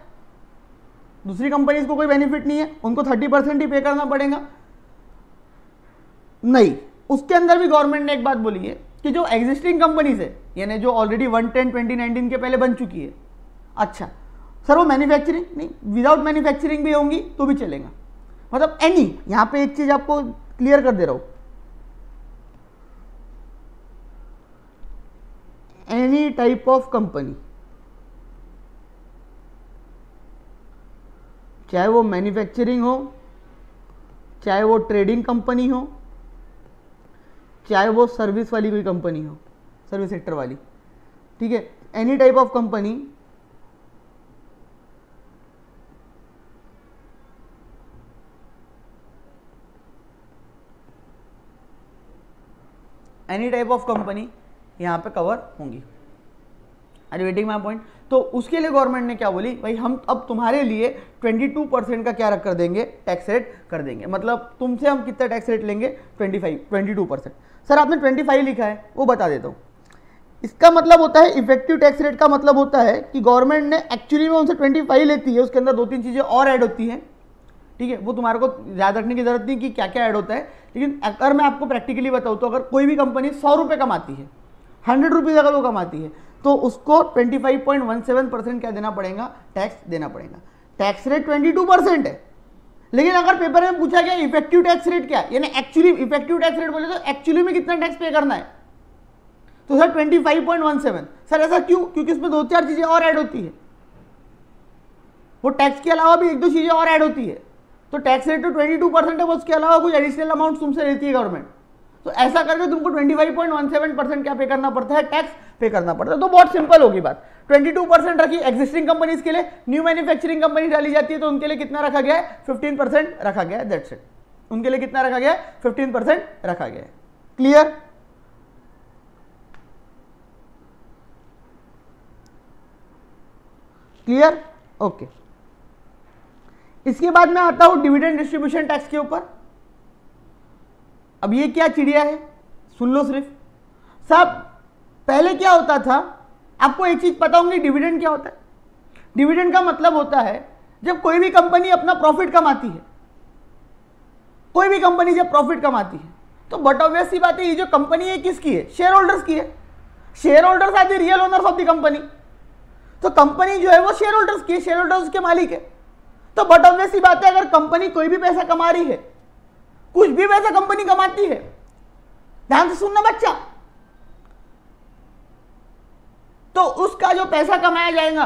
Speaker 1: दूसरी कंपनीज़ को कोई बेनिफिट नहीं है? उनको थर्टी परसेंट ही पे करना पड़ेगा। नहीं, उसके अंदर भी गवर्नमेंट ने एक बात बोली है कि जो एग्जिस्टिंग कंपनीज़ है, यानी जो already one ten twenty nineteen के पहले बन चुकी है। अच्छा सर, वो मैन्युफैक्चरिंग नहीं विदाउट मैन्युफैक्चरिंग भी होंगी तो भी चलेगा। मतलब एनी यहाँ पे एक चीज़ आपको क्लियर कर दे रहा हूँ। Any type of company, चाहे वो मैन्युफैक्चरिंग हो, चाहे वो ट्रेडिंग कंपनी हो, चाहे वो सर्विस वाली कोई कंपनी हो सर्विस सेक्टर वाली, ठीक है? Any type of company any type of company यहाँ पे कवर होंगी। अरे वेटिंग माई पॉइंट तो उसके लिए गवर्नमेंट ने क्या बोली? भाई, हम अब तुम्हारे लिए 22 परसेंट का क्या रख कर देंगे? टैक्स रेट कर देंगे। मतलब तुमसे हम कितना टैक्स रेट लेंगे? 25 22 परसेंट सर आपने 25 लिखा है, वो बता देता हूँ। इसका मतलब होता है इफ़ेक्टिव टैक्स रेट का मतलब होता है कि गवर्नमेंट ने एक्चुअली में उनसे 25 लेती है, उसके अंदर दो तीन चीज़ें और ऐड होती हैं। ठीक है? वो तुम्हारे को याद रखने की ज़रूरत नहीं कि क्या क्या ऐड होता है। लेकिन अगर मैं आपको प्रैक्टिकली बताऊँ तो अगर कोई भी कंपनी सौ रुपये कमाती है हंड्रेड रुपीज़ अगर वो कमाती है तो उसको 25.17 परसेंट क्या देना पड़ेगा? टैक्स देना पड़ेगा। टैक्स रेट 22 परसेंट है। लेकिन अगर पेपर में पूछा गया इफ़ेक्टिव टैक्स रेट क्या यानी एक्चुअली इफ़ेक्टिव टैक्स रेट बोले तो एक्चुअली में कितना टैक्स पे करना है? तो सर 25.17 सर, ऐसा क्यों? क्योंकि इसमें दो चार चीज़ें और ऐड होती है। वो टैक्स के अलावा भी एक दो चीज़ें और ऐड होती है। तो टैक्स रेट तो 22 परसेंट है उसके अलावा कुछ एडिशनल अमाउंट तुमसे लेती है गवर्नमेंट तो ऐसा करके तुमको 25.17 परसेंट क्या पे करना पड़ता है? टैक्स पे करना पड़ता है। तो बहुत सिंपल होगी बात। 22 परसेंट रखी एग्जिस्टिंग कंपनीज़ के लिए न्यू मैन्युफैक्चरिंग कंपनी डाली जाती है तो उनके लिए कितना रखा गया है? 15 परसेंट रखा गया है दैट्स इट उनके लिए कितना रखा गया है? 15 परसेंट रखा गया है। क्लियर क्लियर ओके इसके बाद मैं आता हूँ डिविडेंड डिस्ट्रीब्यूशन टैक्स के ऊपर। अब ये क्या चिड़िया है? सुन लो सिर्फ़। साहब, पहले क्या होता था? आपको एक चीज़ पता होंगी डिविडेंड क्या होता है? डिविडेंड का मतलब होता है, जब कोई भी कंपनी अपना प्रॉफिट कमाती है। कोई भी कंपनी जब प्रॉफिट कमाती है तो बट ऑब्वियस सी बात है, ये जो कंपनी है, किसकी है? शेयर होल्डर्स की है। Shareholders are the real owners of the company तो कंपनी जो है, वो शेयर होल्डर्स की शेयर होल्डर्स के मालिक है। तो बट ऑब्वियस सी बात है, अगर कंपनी कोई भी पैसा कमा रही है कुछ भी पैसा कंपनी कमाती है ध्यान से सुनना बच्चा तो उसका जो पैसा कमाया जाएगा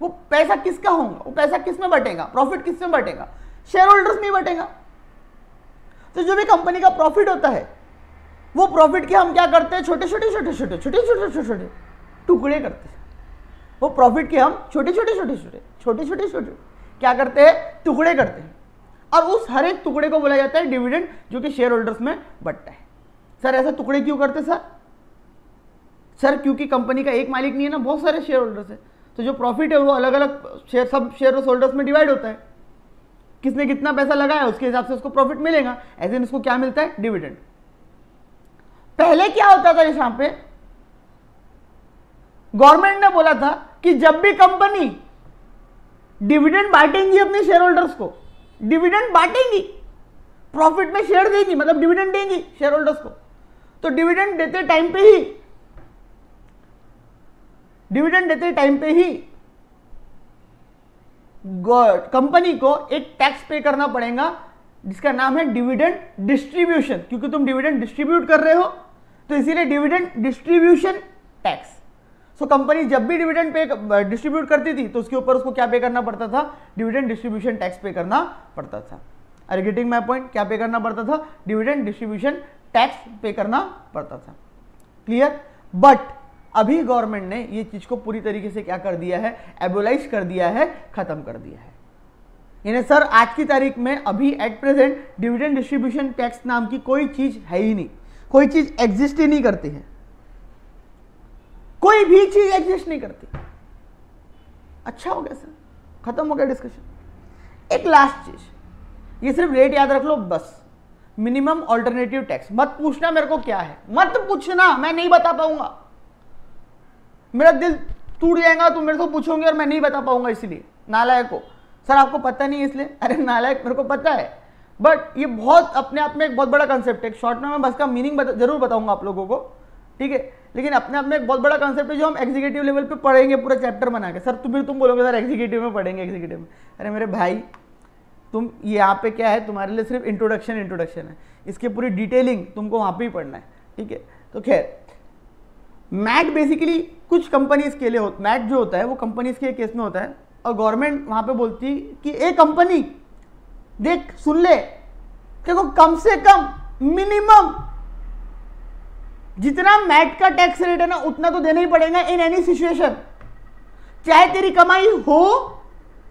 Speaker 1: वो पैसा किसका होगा वो पैसा किसमें बटेगा प्रॉफिट किसमें बटेगा शेयर होल्डर्स में बटेगा तो जो भी कंपनी का प्रॉफिट होता है वो प्रॉफिट के हम क्या करते हैं छोटे छोटे छोटे छोटे छोटे छोटे छोटे छोटे टुकड़े करते हैं वो प्रॉफिट के हम छोटे छोटे छोटे छोटे छोटे छोटे छोटे क्या करते हैं टुकड़े करते हैं और उस हर एक टुकड़े को बोला जाता है डिविडेंड, जो कि शेयर होल्डर्स में बटता है। सर, ऐसे टुकड़े क्यों करते सर? सर, क्योंकि कंपनी का एक मालिक नहीं है ना, बहुत सारे शेयर होल्डर्स है। तो जो प्रॉफिट है, वो अलग अलग शेयर सब शेयर होल्डर्स में डिवाइड होता है। किसने कितना पैसा लगाया, उसके हिसाब से उसको प्रॉफिट मिलेगा। एज इन उसको क्या मिलता है? डिविडेंड पहले क्या होता था यहाँ पे? गवर्नमेंट ने बोला था कि जब भी कंपनी डिविडेंड बांटेंगी अपने शेयर होल्डर्स को डिविडेंड बांटेंगी। प्रॉफिट में शेयर देगी मतलब डिविडेंड देंगी शेयर होल्डर्स को। तो डिविडेंड देते टाइम पे ही डिविडेंड देते टाइम पे ही कंपनी को एक टैक्स पे करना पड़ेगा, जिसका नाम है डिविडेंड डिस्ट्रीब्यूशन क्योंकि तुम डिविडेंड डिस्ट्रीब्यूट कर रहे हो तो इसीलिए dividend distribution tax so company जब भी डिविडेंड पे डिस्ट्रीब्यूट करती थी तो उसके ऊपर उसको क्या पे करना पड़ता था? डिविडेंड डिस्ट्रीब्यूशन टैक्स पे करना पड़ता था। अरे गेटिंग माई पॉइंट क्या पे करना पड़ता था? डिविडेंड डिस्ट्रीब्यूशन टैक्स पे करना पड़ता था। क्लियर बट अभी गवर्नमेंट ने ये चीज़ को पूरी तरीके से क्या कर दिया है? एबोलाइज कर दिया है, खत्म कर दिया है। यानी सर, आज की तारीख में अभी at present dividend distribution tax नाम की कोई चीज़ है ही नहीं। कोई चीज़ एग्जिस्ट ही नहीं करती है। कोई भी चीज़ एग्जिस्ट नहीं करती। अच्छा हो गया सर खत्म हो गया डिस्कशन एक लास्ट चीज़। ये सिर्फ़ रेट याद रख लो बस। मिनिमम ऑल्टरनेटिव टैक्स मत पूछना मेरे को क्या है। मत पूछना मैं नहीं बता पाऊँगा। मेरा दिल टूट जाएगा तुम मेरे को पूछोगे और मैं नहीं बता पाऊँगा इसलिए। नालायक को सर आपको पता नहीं इसलिए। अरे नालायक मेरे को पता है। बट ये बहुत अपने आप में एक बहुत बड़ा कंसेप्ट है। शॉर्ट में मैं बस का मीनिंग बता, ज़रूर बताऊँगा आप लोगों को। ठीक है? लेकिन अपने आप में एक बहुत बड़ा कंसेप्ट है जो हम एग्जीक्यूटिव लेवल पे पढ़ेंगे, पूरा चैप्टर बना के सर, तुम फिर तुम बोलोगे, सर एग्जीक्यूटिव में पढ़ेंगे एग्जीक्यूटिव में। अरे मेरे भाई, तुम, यहाँ पे क्या है, तुम्हारे लिए सिर्फ़ इंट्रोडक्शन इंट्रोडक्शन है। इसकी पूरी डिटेलिंग तुमको वहाँ पे ही पढ़ना है, ठीक है? तो खैर मैट बेसिकली कुछ कंपनीज़ के लिए हो मैट जो होता है, वो कंपनीज़ के केस में होता है। और गवर्नमेंट वहाँ पे बोलती कि एक कंपनी देख, सुन ले देखो कम से कम मिनिमम जितना मैट का टैक्स रेट है ना, उतना तो देना ही पड़ेगा इन एनी सिचुएशन चाहे तेरी कमाई हो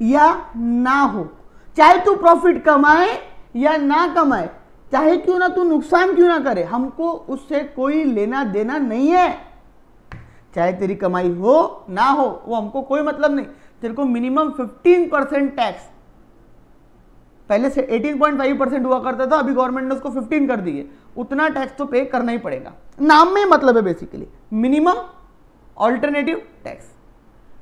Speaker 1: या ना हो, चाहे तू प्रॉफिट कमाए या ना कमाए, चाहे क्यों ना तू नुकसान क्यों ना करे, हमको उससे कोई लेना देना नहीं है. चाहे तेरी कमाई हो, ना हो, वो हमको कोई मतलब नहीं. तेरे को मिनिमम 15 परसेंट टैक्स पहले से 18.5 परसेंट हुआ करता था, अभी गवर्नमेंट ने उसको 15 कर दिए उतना टैक्स तो पे करना ही पड़ेगा। नाम में मतलब है basically minimum alternative tax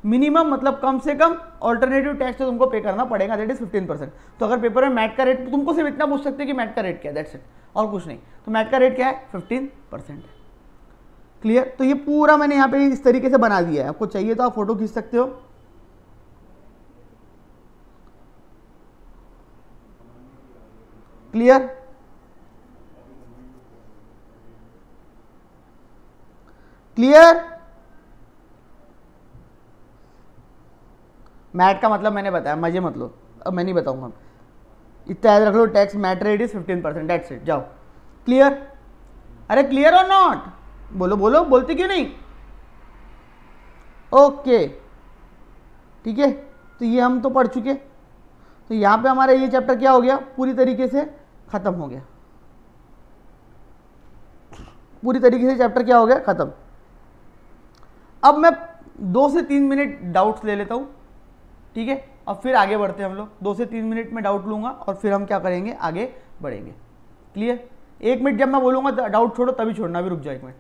Speaker 1: minimum मतलब कम से कम ऑल्टरनेटिव टैक्स तो तुमको पे करना पड़ेगा दैट इज़ 15 परसेंट तो अगर पेपर में मैट का रेट तो तुमको सिर्फ़ इतना पूछ सकते हैं कि मैट का रेट क्या है दैट्स इट और कुछ नहीं। तो मैट का रेट क्या है? 15 परसेंट क्लियर तो ये पूरा मैंने यहाँ पे इस तरीके से बना दिया है। आपको चाहिए तो आप फ़ोटो खींच सकते हो। क्लियर क्लियर मैट का मतलब मैंने बताया, मज़े मत लो। अब मैं नहीं बताऊँगा। इतना याद रख लो tax MAT rate is fifteen percent that's it जाओ। क्लियर अरे क्लियर और नॉट बोलो बोलो, बोलते क्यों नहीं? ओके ठीक है? तो ये हम तो पढ़ चुके। तो यहाँ पे हमारा ये चैप्टर क्या हो गया? पूरी तरीके से ख़त्म हो गया। पूरी तरीके से चैप्टर क्या हो गया? ख़त्म। अब मैं दो से तीन मिनट डाउट्स ले लेता हूँ, ठीक है? और फिर आगे बढ़ते हैं हम लोग। दो से तीन मिनट में डाउट लूँगा और फिर हम क्या करेंगे? आगे बढ़ेंगे। क्लियर एक मिनट जब मैं बोलूँगा डाउट छोड़ो, तभी छोड़ना, अभी रुक जाए एक मिनट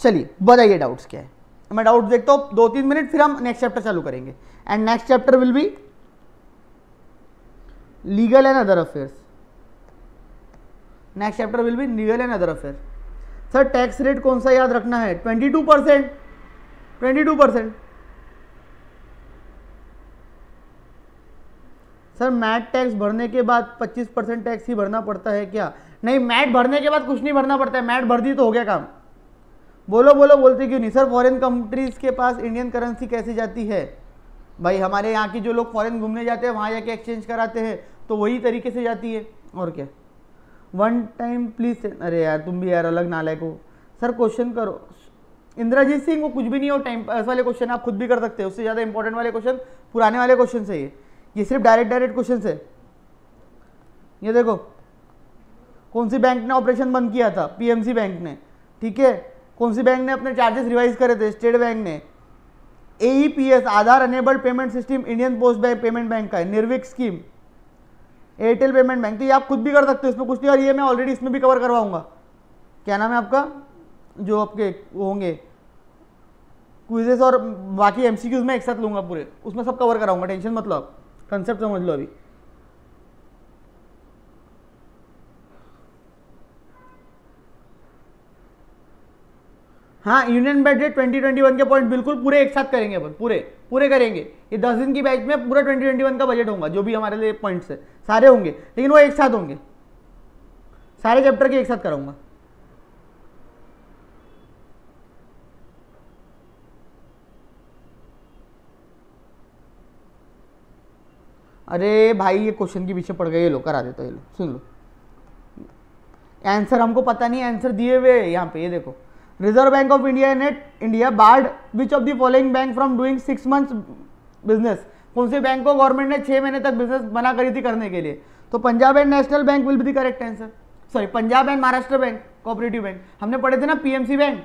Speaker 1: चलिए, बताइए डाउट्स क्या है? मैं डाउट देखता हूँ दो तीन मिनट फिर हम नेक्स्ट चैप्टर चालू करेंगे। And next chapter will be legal and other affairs next chapter will be legal and other affair sir tax rate कौन सा याद रखना है? Twenty two percent twenty two percent sir MAT tax भरने के बाद पच्चीस परसेंट टैक्स ही भरना पड़ता है क्या? नहीं मैट भरने के बाद कुछ नहीं भरना पड़ता है। मैट भर दी तो हो गया काम। बोलो बोलो, बोलते क्यों नहीं? सर फॉरेन कंट्रीज़ के पास इंडियन करेंसी कैसे जाती है? भाई, हमारे यहाँ की जो लोग फॉरेन घूमने जाते हैं, वहाँ जाके एक्सचेंज कराते हैं तो वही तरीके से जाती है। और क्या? वन टाइम प्लीज़ अरे यार, तुम भी यार अलग नालायक हो। सर क्वेश्चन करो। इंद्रजीत सिंह को कुछ भी नहीं हो टाइम पास वाले क्वेश्चन आप खुद भी कर सकते हो। उससे ज़्यादा इंपॉर्टेंट वाले क्वेश्चन पुराने वाले क्वेश्चन से ये। ये सिर्फ़ डायरेक्ट डायरेक्ट क्वेश्चन है। ये देखो, कौन सी बैंक ने ऑपरेशन बंद किया था? पीएमसी बैंक ने। ठीक है? कौन सी बैंक ने अपने चार्जेस रिवाइज करे थे? स्टेट बैंक ने। AEPS Aadhaar enabled payment system Indian post bank payment bank का है Nirvik scheme Airtel payment bank तो ये आप खुद भी कर सकते हो, इसमें कुछ नहीं, और ये मैं ऑलरेडी इसमें भी कवर करवाऊँगा। क्या नाम है आपका? जो आपके होंगे। क्विजेस और बाकी एमसीक्यूज में एक साथ लूँगा पूरे। उसमें सब कवर कराऊँगा टेंशन मतलब कंसेप्ट समझ लो अभी। हाँ union budget twenty twenty one के पॉइंट बिल्कुल पूरे एक साथ करेंगे अपन, पूरे पूरे करेंगे। ये दस दिन की बैच में पूरा ट्वेंटी ट्वेंटी वन का बजट होगा, जो भी हमारे लिए पॉइंट्स है। सारे होंगे, लेकिन वो एक साथ होंगे। सारे चैप्टर के एक साथ कराऊँगा। अरे भाई, ये क्वेश्चन के पीछे पड़ गए, ये लो, करा देता ये लो, सुन लो। आंसर हमको पता नहीं आंसर दिए हुए यहाँ पे, ये देखो। Reserve bank of India net India barred which of the following bank from doing six months business कौन से बैंक को गवर्नमेंट ने छह महीने तक बिज़नेस मना करी थी करने के लिए? तो Punjab and national bank will be the correct answer sorry Punjab and Maharashtra bank cooperative bank हमने पढ़े थे ना PMC bank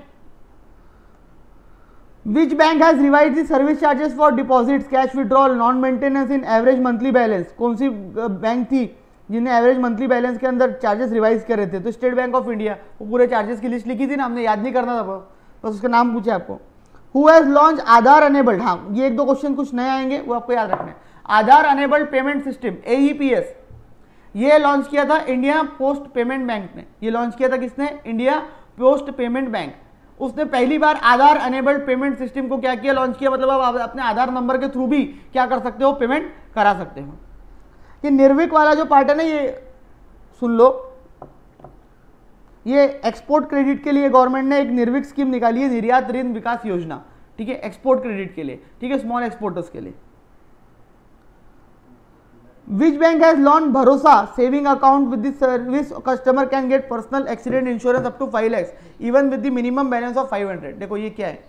Speaker 1: which bank has revise the service charges for deposits cash withdrawal non maintenance in average monthly balance कौन सी bank थी? जिन्हें average monthly balance के अंदर चार्जेस रिवाइज करे थे तो स्टेट बैंक ऑफ़ इंडिया वो पूरे चार्जेस की लिस्ट लिखी थी ना, हमने याद नहीं करना था बस उसका नाम पूछे आपको। Who has launch Aadhaar enabled हाँ ये एक दो क्वेश्चन कुछ नए आएँगे, वो आपको याद रखना है। Aadhaar enabled payment system AEPS ये लॉन्च किया था इंडिया पोस्ट पेमेंट बैंक ने। ये लॉन्च किया था किसने? इंडिया पोस्ट पेमेंट बैंक उसने पहली बार आधार अनेबल्ड पेमेंट सिस्टम को क्या किया? लॉन्च किया? मतलब आप अपने आधार नंबर के थ्रू भी क्या कर सकते हो? पेमेंट करा सकते हो। ये निर्विक वाला जो पार्ट है ना ये, सुन लो। ये एक्सपोर्ट क्रेडिट के लिए गवर्नमेंट ने एक निर्विक स्कीम निकाली है, निर्यात ऋण विकास योजना। ठीक है? एक्सपोर्ट क्रेडिट के लिए। ठीक है? स्मॉल एक्सपोर्टर्स के लिए। Which bank has launch Bharosa saving account with this service customer can get personal accident insurance up to five lakhs even with minimum balance of five hundred देखो, ये क्या है?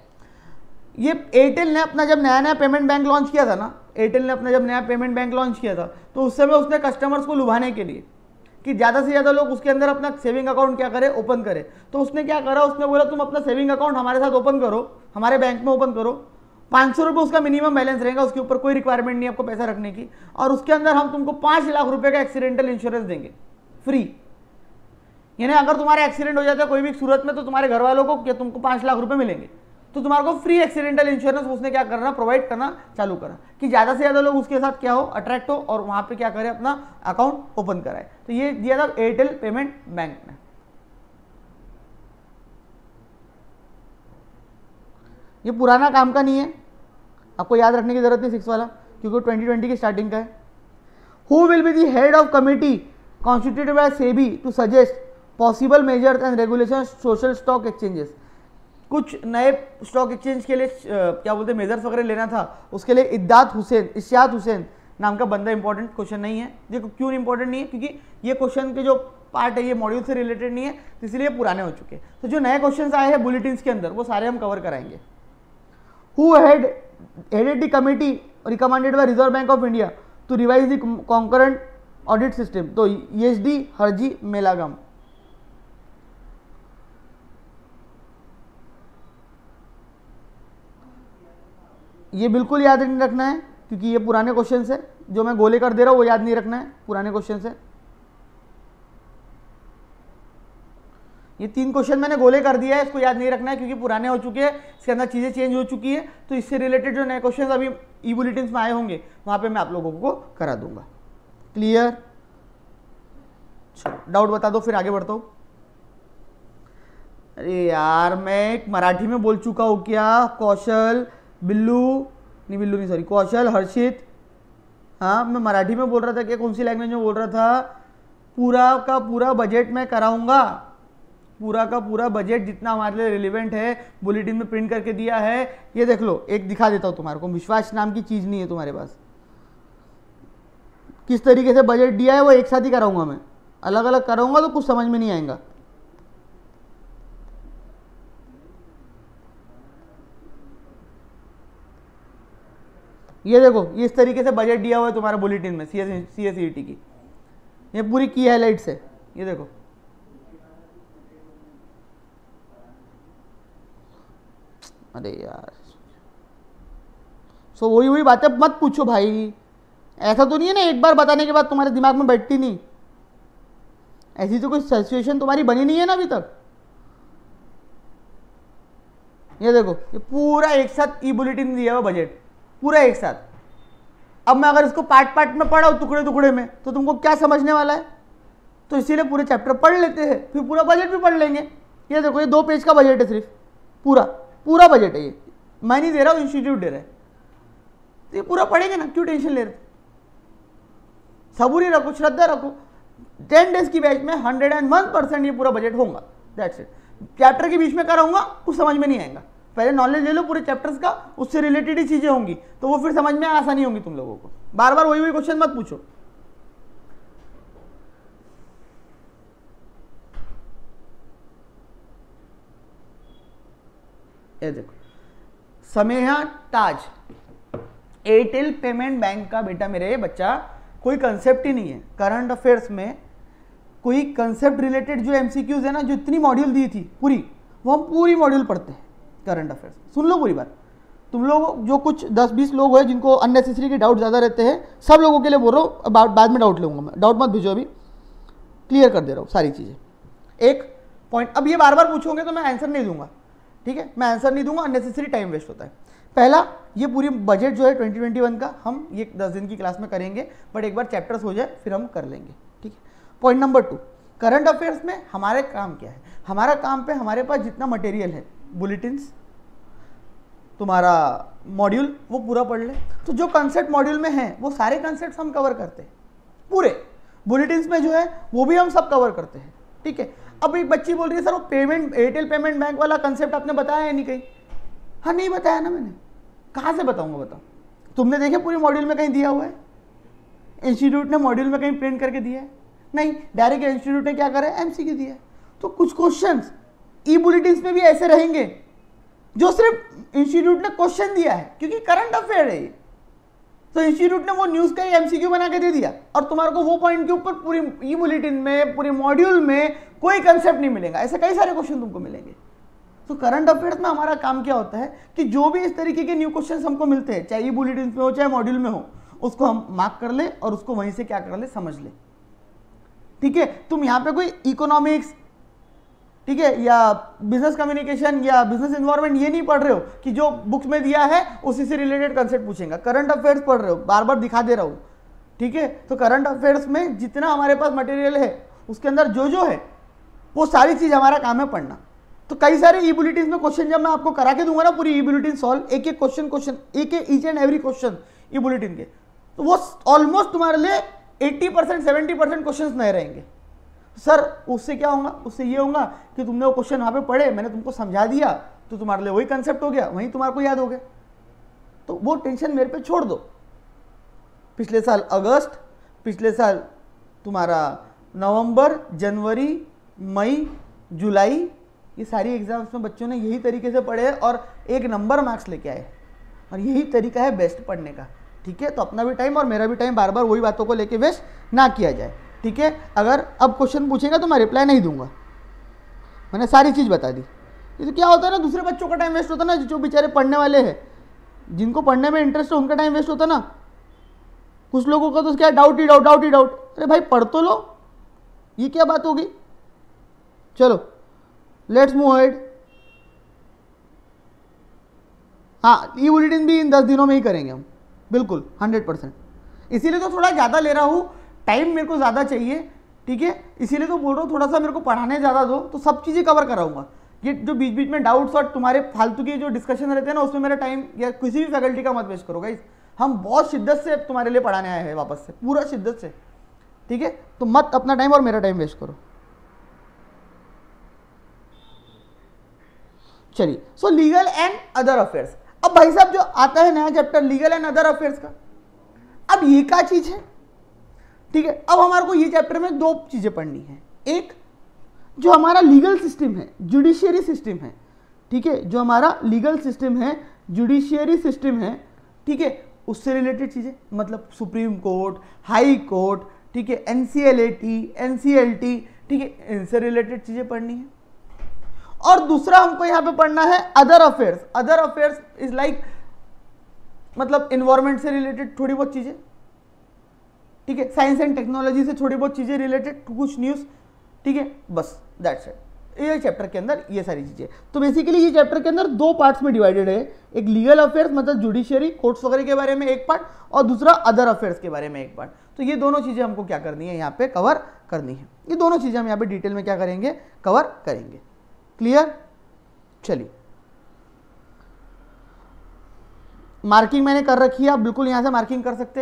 Speaker 1: ये एयरटेल ने अपना जब नया नया पेमेंट बैंक लॉन्च किया था ना एयरटेल ने अपना जब नया पेमेंट बैंक लॉन्च किया था तो उस समय उसने कस्टमर्स को लुभाने के लिए कि ज़्यादा से ज़्यादा लोग उसके अंदर अपना सेविंग अकाउंट क्या करें ओपन करें। तो उसने क्या करा? उसने बोला, तुम अपना सेविंग अकाउंट हमारे साथ ओपन करो, हमारे बैंक में ओपन करो। पाँच सौ रुपये उसका मिनिमम बैलेंस रहेगा, उसके ऊपर कोई रिक्वायरमेंट नहीं आपको पैसा रखने की। और उसके अंदर हम तुमको पाँच लाख रुपये का एक्सीडेंटल इंश्योरेंस देंगे फ्री यानी अगर तुम्हारा एक्सीडेंट हो जाता है, कोई भी सूरत में तो तुम्हारे घर वालों को क्या तुमको पाँच लाख रुपये मिलेंगे? तो तुम्हारे को फ्री एक्सीडेंटल इंश्योरेंस उसने क्या करना प्रोवाइड करना, चालू करा कि ज़्यादा से ज़्यादा लोग उसके साथ क्या हो अट्रैक्ट हो और वहाँ पे क्या करें, अपना अकाउंट ओपन कराए। तो ये दिया था एयरटेल पेमेंट बैंक ने। ये पुराना काम का नहीं है। आपको याद रखने की ज़रूरत नहीं सिक्स वाला, क्योंकि ट्वेंटी ट्वेंटी की स्टार्टिंग का है। Who will be the head of committee constituted by SEBI to suggest possible measures and regulation social stock exchanges कुछ नए स्टॉक एक्सचेंज के लिए क्या बोलते हैं मेजर्स वगैरह लेना था। उसके लिए इद्दात हुसैन इशियात हुसैन नाम का बंदा इंपॉर्टेंट क्वेश्चन नहीं है। देखो क्यों इंपॉर्टेंट नहीं है? क्योंकि ये क्वेश्चन के जो पार्ट है, ये मॉड्यूल से रिलेटेड नहीं है तो इसलिए पुराने हो चुके हैं। तो जो नए क्वेश्चन आए हैं बुलेटिन के अंदर, वो सारे हम कवर कराएँगे। Who head headed committee recommended by Reserve Bank of India to revise the concurrent audit system तो डी हरजी मेलागम ये बिल्कुल याद नहीं रखना है, क्योंकि ये पुराने क्वेश्चन है। जो मैं गोले कर दे रहा हूँ, वो याद नहीं रखना है, पुराने क्वेश्चन है। ये तीन क्वेश्चन मैंने गोले कर दिया है, इसको याद नहीं रखना है, क्योंकि पुराने हो चुके हैं, इसके अंदर चीज़ें चेंज हो चुकी है तो इससे रिलेटेड जो नए क्वेश्चन अभी ई बुलेटिन में आए होंगे, वहाँ पे मैं आप लोगों को करा दूँगा। क्लियर चलो डाउट बता दो, फिर आगे बढ़ता हूँ। अरे यार, मैं एक मराठी में बोल चुका हूँ क्या? कौशल बिल्लू, नहीं बिल्लू नहीं सॉरी कौशल, हर्षित। हाँ मैं मराठी में बोल रहा था क्या कौन सी लैंग्वेज में बोल रहा था? पूरा का पूरा बजट मैं कराऊँगा। पूरा का पूरा बजट जितना हमारे लिए रिलेवेंट है बुलेटिन में प्रिंट करके दिया है। ये देख लो, एक दिखा देता हूँ तुम्हारे को। विश्वास नाम की चीज़ नहीं है तुम्हारे पास। किस तरीके से बजट दिया है, वो एक साथ ही कराऊँगा मैं। अलग अलग कराऊँगा तो कुछ समझ में नहीं आएगा। ये देखो, इस तरीके से बजट दिया हुआ है तुम्हारा बुलेटिन में सी एस सी की। ये पूरी की हाईलाइट्स है। ये देखो। अरे यार। सो वही वही बातें मत पूछो भाई। ऐसा तो नहीं है ना, एक बार बताने के बाद तुम्हारे दिमाग में बैठती नहीं। ऐसी तो कोई सिचुएशन तुम्हारी बनी नहीं है ना अभी तक। ये देखो, ये पूरा एक साथ ई बुलेटिन दिया हुआ बजट पूरा एक साथ। अब मैं अगर इसको पार्ट पार्ट में पढ़ा टुकड़े टुकड़े में तो तुमको क्या समझने वाला है? तो इसीलिए पूरे चैप्टर पढ़ लेते हैं, फिर पूरा बजट भी पढ़ लेंगे। ये देखो, ये दो पेज का बजट है सिर्फ़। पूरा पूरा बजट है ये। मैं नहीं दे रहा हूँ इंस्टीट्यूट दे रहा है। तो ये पूरा पढ़ेंगे ना, क्यों टेंशन ले रहे सबूरी रखो, श्रद्धा रखो। टेन डेज़ की बैच में हंड्रेड एंड वन परसेंट ये पूरा बजट होगा। दैट्स इट चैप्टर के बीच में कराऊँगा, कुछ समझ में नहीं आएगा। पहले नॉलेज ले लो पूरे चैप्टर्स का, उससे रिलेटेड ही चीज़ें होंगी। तो वो फिर समझ में आसानी होंगी तुम लोगों को। बार बार वही वही क्वेश्चन मत पूछो। ये देखो। समेहा ताज। एयरटेल पेमेंट बैंक का बेटा मेरे बच्चा, कोई कंसेप्ट ही नहीं है। करंट अफेयर्स में कोई कंसेप्ट रिलेटेड जो एमसीक्यूज है ना, जो इतनी मॉड्यूल दी थी, पूरी, वो हम पूरी मॉड्यूल पढ़ते हैं। करंट अफेयर्स सुन लो पूरी बात। तुम लोग जो कुछ 10-20 लोग हैं जिनको अननेसेसरी के डाउट ज़्यादा रहते हैं, सब लोगों के लिए बोल रहा हूँ बाद में डाउट लूँगा मैं। डाउट मत भेजो अभी। क्लियर कर दे रहा हूँ सारी चीज़ें। एक पॉइंट अब ये बार बार पूछोगे तो मैं आंसर नहीं दूँगा। ठीक है? मैं आंसर नहीं दूँगा अननेसेसरी टाइम वेस्ट होता है। पहला, ये पूरी बजट जो है 2021 का, हम ये दस दिन की क्लास में करेंगे बट एक बार चैप्टर्स हो जाए, फिर हम कर लेंगे। ठीक है? Point number two current affairs में हमारे काम क्या है? हमारा काम पे हमारे पास जितना मटेरियल है बुलेटिन्स, तुम्हारा मॉड्यूल, वो पूरा पढ़ ले। तो जो कंसेप्ट मॉड्यूल में है, वो सारे कंसेप्ट हम कवर करते हैं, पूरे। बुलेटिन्स में जो है, वो भी हम सब कवर करते हैं, ठीक है? अब एक बच्ची बोल रही है, सर, वो पेमेंट एयरटेल पेमेंट बैंक वाला कंसेप्ट आपने बताया है नहीं कहीं? हाँ नहीं बताया ना मैंने। कहाँ से बताऊँगा, बताओ? तुमने देखे पूरे मॉड्यूल में कहीं दिया हुआ है? इंस्टीट्यूट ने मॉड्यूल में कहीं प्रिंट करके दिया है? नहीं डायरेक्ट इंस्टीट्यूट ने क्या करा है? एमसीक्यू दिया है। तो कुछ क्वेश्चन ई बुलेटिन में भी ऐसे रहेंगे, जो सिर्फ़ इंस्टीट्यूट ने क्वेश्चन दिया है, क्योंकि करंट अफेयर है ये। तो इंस्टीट्यूट ने वो न्यूज़ का ही एमसीक्यू बना के दे दिया, और तुम्हारे को वो पॉइंट के ऊपर पूरी ई बुलेटिन में, पूरे मॉड्यूल में कोई कंसेप्ट नहीं मिलेगा। ऐसे कई सारे क्वेश्चन तुमको मिलेंगे। तो करंट अफेयर्स में हमारा काम क्या होता है कि जो भी इस तरीके के न्यू क्वेश्चन हमको मिलते हैं, चाहे ई बुलेटिन में हो, चाहे मॉड्यूल में हो, उसको हम मार्क कर ले और उसको वहीं से क्या कर ले, समझ ले। ठीक है? तुम यहाँ पे कोई इकोनॉमिक्स ठीक है? या बिज़नेस कम्युनिकेशन या बिज़नेस इन्वायरमेंट ये नहीं पढ़ रहे हो कि जो बुक्स में दिया है, उसी से रिलेटेड कंसेप्ट पूछेगा। करंट अफेयर्स पढ़ रहे हो बार बार दिखा दे रहा हूँ। ठीक है? तो करंट अफेयर्स में जितना हमारे पास मटेरियल है, उसके अंदर जो जो है, वो सारी चीज़ हमारा काम है पढ़ना। तो कई सारे ई बुलेटिन में क्वेश्चन जब मैं आपको करा के दूँगा ना पूरी ई बुलेटिन सॉल्व एक एक क्वेश्चन क्वेश्चन एक एक each and every question e bulletin के तो वो ऑलमोस्ट तुम्हारे लिए 80 परसेंट सेवेंटी परसेंट क्वेश्चन नए रहेंगे। सर, उससे क्या होगा? उससे ये होगा कि तुमने वो क्वेश्चन वहाँ पे पढ़े, मैंने तुमको समझा दिया तो तुम्हारे लिए वही कंसेप्ट हो गया, वहीं तुम्हारे को याद हो गया। तो वो टेंशन मेरे पे छोड़ दो। पिछले साल अगस्त, पिछले साल तुम्हारा नवंबर, जनवरी, मई, जुलाई, ये सारी एग्ज़ाम्स में बच्चों ने यही तरीके से पढ़े और एक नंबर मार्क्स लेके आए। और यही तरीका है बेस्ट पढ़ने का, ठीक है? तो अपना भी टाइम और मेरा भी टाइम बार बार वही बातों को लेके वेस्ट ना किया जाए। ठीक है? अगर अब क्वेश्चन पूछेगा तो मैं रिप्लाई नहीं दूँगा। मैंने सारी चीज़ बता दी। तो क्या होता है ना, दूसरे बच्चों का टाइम वेस्ट होता है ना, जो बेचारे पढ़ने वाले हैं। जिनको पढ़ने में इंटरेस्ट है, उनका टाइम वेस्ट होता ना। कुछ लोगों का तो क्या डाउट ही डाउट डाउट ही डाउट अरे भाई, पढ़ तो लो। ये क्या बात होगी? चलो लेट्स मूव हेड हाँ ई बुलेटिन भी इन दस दिनों में ही करेंगे हम। बिल्कुल हंड्रेड परसेंट इसीलिए तो थोड़ा ज़्यादा ले रहा हूँ। टाइम मेरे को ज़्यादा चाहिए, ठीक है? इसीलिए तो बोल रहा हूँ थोड़ा सा मेरे को पढ़ाने ज़्यादा दो तो सब चीज़ें कवर कराऊँगा। ये जो बीच बीच में डाउट्स और तुम्हारे फालतू के जो डिस्कशन रहते हैं ना, उसमें मेरा टाइम या किसी भी फैकल्टी का मत वेस्ट करो गाइस हम बहुत शिद्दत से तुम्हारे लिए पढ़ाने आए हैं वापस से, पूरा शिद्दत से, ठीक है? तो मत अपना टाइम और मेरा टाइम वेस्ट करो। चलिए so legal and other affairs अब भाई साहब, जो आता है नया chapter legal and other affairs का, अब ये क्या चीज़ है? ठीक है? अब हमारे को ये चैप्टर में दो चीज़ें पढ़नी है। एक, जो हमारा लीगल सिस्टम है जुडिशियरी सिस्टम है, ठीक है? जो हमारा लीगल सिस्टम है जुडिशियरी सिस्टम है, ठीक है? उससे रिलेटेड चीज़ें मतलब सुप्रीम कोर्ट हाई कोर्ट ठीक है? एनसीएलएटी एनसीएलटी ठीक है? इनसे रिलेटेड चीज़ें पढ़नी है। और दूसरा हमको यहाँ पे पढ़ना है other affairs other affairs is like मतलब इन्वायरमेंट से रिलेटेड थोड़ी बहुत चीज़ें। ठीक है साइंस एंड टेक्नोलॉजी से थोड़ी बहुत चीज़ें रिलेटेड कुछ न्यूज़ ठीक है, बस दैट्स इट ये चैप्टर के अंदर ये सारी चीज़ें। तो बेसिकली ये चैप्टर के अंदर दो पार्ट्स में डिवाइडेड है, एक लीगल अफेयर्स मतलब जुडिशियरी कोर्ट्स वगैरह के बारे में एक पार्ट और दूसरा अदर अफेयर्स के बारे में एक पार्ट तो ये दोनों चीज़ें हमको क्या करनी है, यहाँ पे कवर करनी है। ये दोनों चीज़ें हम यहाँ पे डिटेल में क्या करेंगे? कवर करेंगे। क्लियर चलिए। मार्किंग मैंने कर रखी है, आप बिल्कुल यहाँ से मार्किंग कर सकते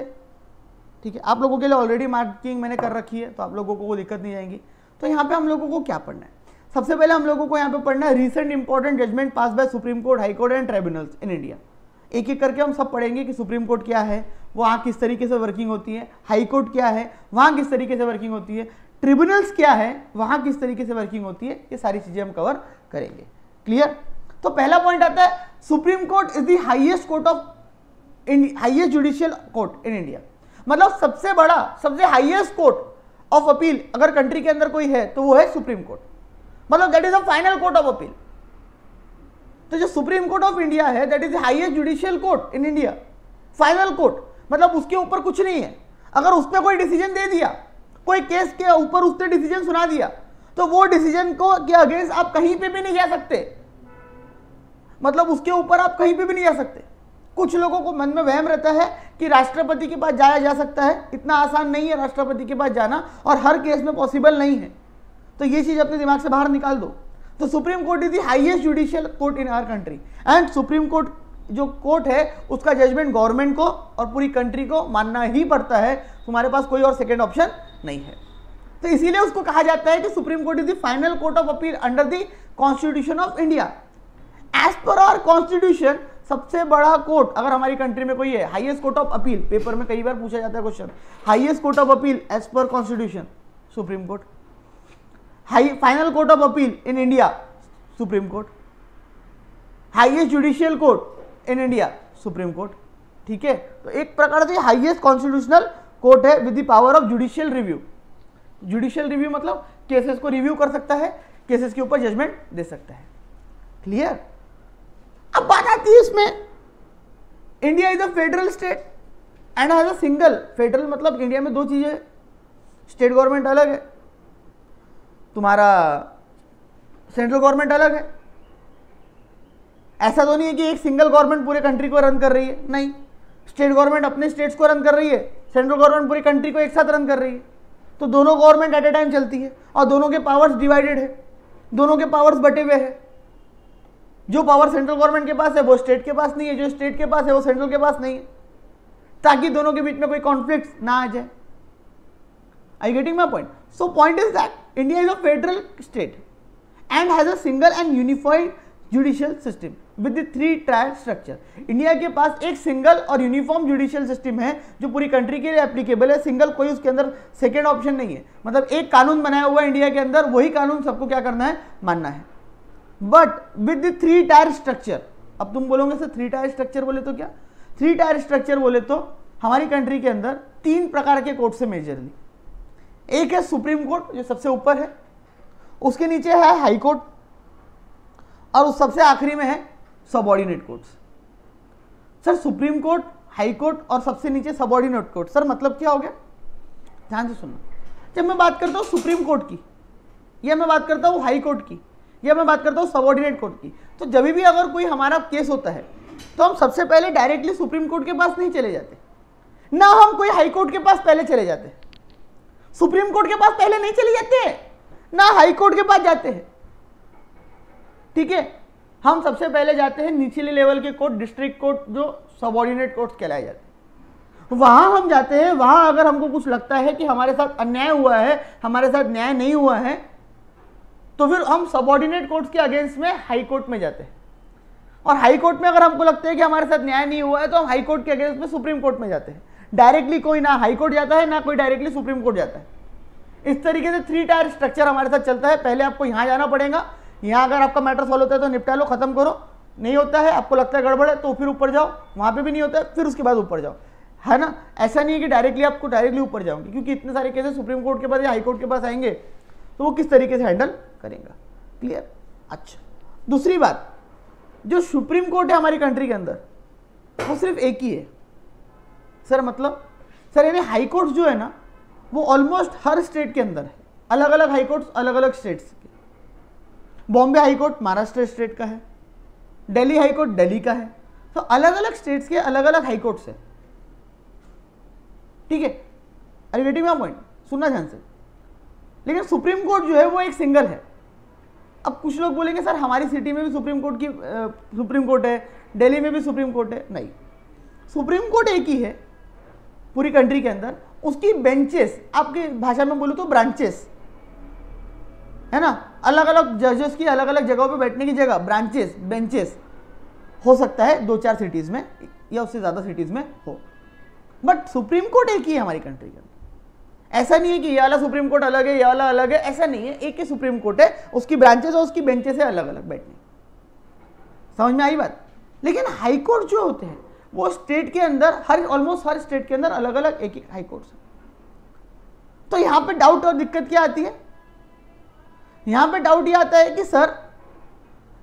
Speaker 1: ठीक है? आप लोगों के लिए ऑलरेडी मार्किंग मैंने कर रखी है तो आप लोगों को दिक्कत नहीं आएगी। तो यहाँ पे हम लोगों को क्या पढ़ना है? सबसे पहले हम लोगों को यहाँ पे पढ़ना है recent important judgement pass by supreme court high court and tribunals in India एक एक करके हम सब पढ़ेंगे कि सुप्रीम कोर्ट क्या है, वहाँ किस तरीके से वर्किंग होती है हाई कोर्ट क्या है, वहाँ किस तरीके से वर्किंग होती है ट्रिब्यूनल्स क्या है, वहाँ किस तरीके से वर्किंग होती है, ये सारी चीज़ें हम कवर करेंगे। क्लियर तो पहला पॉइंट आता है supreme court is the highest court of highest judicial court in India मतलब सबसे बड़ा, सबसे हाईएस्ट कोर्ट ऑफ़ अपील अगर कंट्री के अंदर कोई है तो वो है सुप्रीम कोर्ट मतलब that is the final court of appeal तो जो सुप्रीम कोर्ट ऑफ़ इंडिया है that is highest judicial court in India final court मतलब उसके ऊपर कुछ नहीं है. अगर उसने कोई डिसीज़न दे दिया, कोई केस के ऊपर उसने डिसीज़न सुना दिया तो वो डिसीज़न को के अगेंस्ट आप कहीं पे भी नहीं जा सकते. मतलब उसके ऊपर आप कहीं पे भी नहीं जा सकते. कुछ लोगों को मन में वहम रहता है कि राष्ट्रपति के पास जाया जा सकता है। इतना आसान नहीं है राष्ट्रपति के पास जाना और हर केस में पॉसिबल नहीं है। तो ये चीज़ अपने दिमाग से बाहर निकाल दो। तो supreme court is highest judicial court in our country and supreme court जो कोर्ट है, उसका जजमेंट गवर्नमेंट को और पूरी कंट्री को मानना ही पड़ता है। तुम्हारे पास कोई और सेकेंड ऑप्शन नहीं है। तो इसीलिए उसको कहा जाता है कि supreme court is the final court of appeal under the constitution of India as per our constitution सबसे बड़ा कोर्ट, अगर हमारी कंट्री में कोई है highest court of appeal paper में कई बार पूछा जाता है question highest court of appeal as per constitution supreme court high final court of appeal in India supreme court highest judicial court in India supreme court ठीक है? तो एक प्रकार से हाईएस्ट कॉन्स्टिट्यूशनल कोर्ट है with the power of judicial review judicial review मतलब cases को review कर सकता है केसेस के ऊपर जजमेंट दे सकता है. क्लियर अब बात आती है इसमें India is a federal state and has a single federal मतलब इंडिया में दो चीज़ें स्टेट गवर्नमेंट अलग है। तुम्हारा सेंट्रल गवर्नमेंट अलग है। ऐसा तो नहीं है कि एक सिंगल गवर्नमेंट पूरे कंट्री को रन कर रही है। नहीं। स्टेट गवर्नमेंट अपने स्टेट्स को रन कर रही है। सेंट्रल गवर्नमेंट पूरी कंट्री को एक साथ रन कर रही है। तो दोनों गवर्नमेंट एट ए टाइम चलती है। और दोनों के पावर्स डिवाइडेड है। दोनों के पावर्स बटे हुए हैं। जो पावर सेंट्रल गवर्नमेंट के पास है, वो स्टेट के पास नहीं है, जो स्टेट के पास है, वो सेंट्रल के पास नहीं है। ताकि दोनों के बीच में कोई कॉन्फ्लिक्ट ना आ जाए। I getting my point so point is that India is a federal state and has a single and unified judicial system with three tier structure India के पास एक सिंगल और यूनिफॉर्म जुडिशियल सिस्टम है, जो पूरी कंट्री के लिए applicable है। सिंगल कोई उसके अंदर सेकेंड ऑप्शन नहीं है। मतलब एक कानून बनाया हुआ है इंडिया के अंदर, वही कानून सबको क्या करना है? मानना है। But with three tier structure अब तुम बोलोगे, सर थ्री टायर स्ट्रक्चर बोले तो क्या? थ्री टायर स्ट्रक्चर बोले तो हमारी कंट्री के अंदर तीन प्रकार के कोर्ट से मेजरली एक है सुप्रीम कोर्ट जो सबसे ऊपर है। उसके नीचे है हाई कोर्ट और उस सबसे आखिरी में है subordinate courts sir supreme court high court और सबसे नीचे सबॉर्डिनेट कोर्ट सर मतलब क्या हो गया? ध्यान से सुनना जब मैं बात करता हूँ सुप्रीम कोर्ट की, या मैं बात करता हूँ हाई कोर्ट की या मैं बात करता हूँ सबॉर्डिनेट कोर्ट की। तो जब भी अगर कोई हमारा केस होता है तो हम सबसे पहले डायरेक्टली सुप्रीम कोर्ट के पास नहीं चले जाते। ना हम कोई हाई कोर्ट के पास पहले चले जाते। सुप्रीम कोर्ट के पास पहले नहीं चले जाते, ना हाई कोर्ट के पास जाते हैं। ठीक है? हम सबसे पहले जाते हैं निचले लेवल के कोर्ट डिस्ट्रिक्ट कोर्ट जो सबॉर्डिनेट कोर्ट कहलाए जाते वहाँ हम जाते हैं, वहाँ अगर हमको कुछ लगता है कि हमारे साथ अन्याय हुआ है, हमारे साथ न्याय नहीं हुआ है तो फिर हम सबॉर्डिनेट कोर्ट के अगेंस्ट में हाई कोर्ट में जाते हैं। और हाई कोर्ट में अगर हमको लगता है कि हमारे साथ न्याय नहीं हुआ है तो हम हाई कोर्ट के अगेंस्ट में सुप्रीम कोर्ट में जाते हैं। डायरेक्टली कोई ना हाई कोर्ट जाता है, ना कोई डायरेक्टली सुप्रीम कोर्ट जाता है। इस तरीके से थ्री टायर स्ट्रक्चर हमारे साथ चलता है। पहले आपको यहाँ जाना पड़ेगा। यहाँ अगर आपका मैटर सॉल्व होता है तो निपटा लो, खत्म करो। नहीं होता है, आपको लगता है गड़बड़ है तो फिर ऊपर जाओ। वहाँ पे भी नहीं होता है, फिर उसके बाद ऊपर जाओ। है ना? ऐसा नहीं है कि डायरेक्टली आपको डायरेक्टली ऊपर जाओगे, क्योंकि इतने सारे केसेस सुप्रीम कोर्ट के पास या हाई कोर्ट के पास आएँगे तो वो किस तरीके से हैंडल करेगा। क्लियर अच्छा। दूसरी बात, जो सुप्रीम कोर्ट है हमारी कंट्री के अंदर, वो सिर्फ़ एक ही है। सर मतलब सर, यानी हाई कोर्ट जो है ना, वो ऑलमोस्ट हर स्टेट के अंदर है। अलग अलग हाई कोर्ट अलग अलग स्टेट्स के। Bombay high court Maharashtra state का है। दिल्ली हाई कोर्ट दिल्ली का है। तो अलग अलग स्टेट्स के अलग अलग हाई कोर्ट्स है। ठीक है? अरे गेटिंग पॉइंट सुनना ध्यान से। लेकिन सुप्रीम कोर्ट जो है, वो एक सिंगल है। अब कुछ लोग बोलेंगे सर हमारी सिटी में भी सुप्रीम कोर्ट की आ, सुप्रीम कोर्ट है दिल्ली में भी सुप्रीम कोर्ट है। नहीं। सुप्रीम कोर्ट एक ही है पूरी कंट्री के अंदर। उसकी बेंचेस आपकी भाषा में बोलूँ तो ब्रांचेस है ना? अलग अलग जजेस की अलग अलग जगहों पे बैठने की जगह ब्रांचेस बेंचेस हो सकता है दो चार सिटीज़ में या उससे ज़्यादा सिटीज़ में हो। बट सुप्रीम कोर्ट एक ही है हमारी कंट्री के अंदर। ऐसा नहीं है कि ये वाला सुप्रीम कोर्ट अलग है, ये वाला अलग है, ऐसा नहीं है। एक ही सुप्रीम कोर्ट है, उसकी ब्रांचेस और उसकी बेंचेस है अलग अलग बैठने। समझ में आई बात? लेकिन हाई कोर्ट जो होते हैं, वो स्टेट के अंदर, हर ऑलमोस्ट हर स्टेट के अंदर अलग अलग एक एक हाई कोर्ट है। तो यहाँ पे डाउट और दिक्कत क्या आती है? यहाँ पे डाउट ये आता है कि, सर,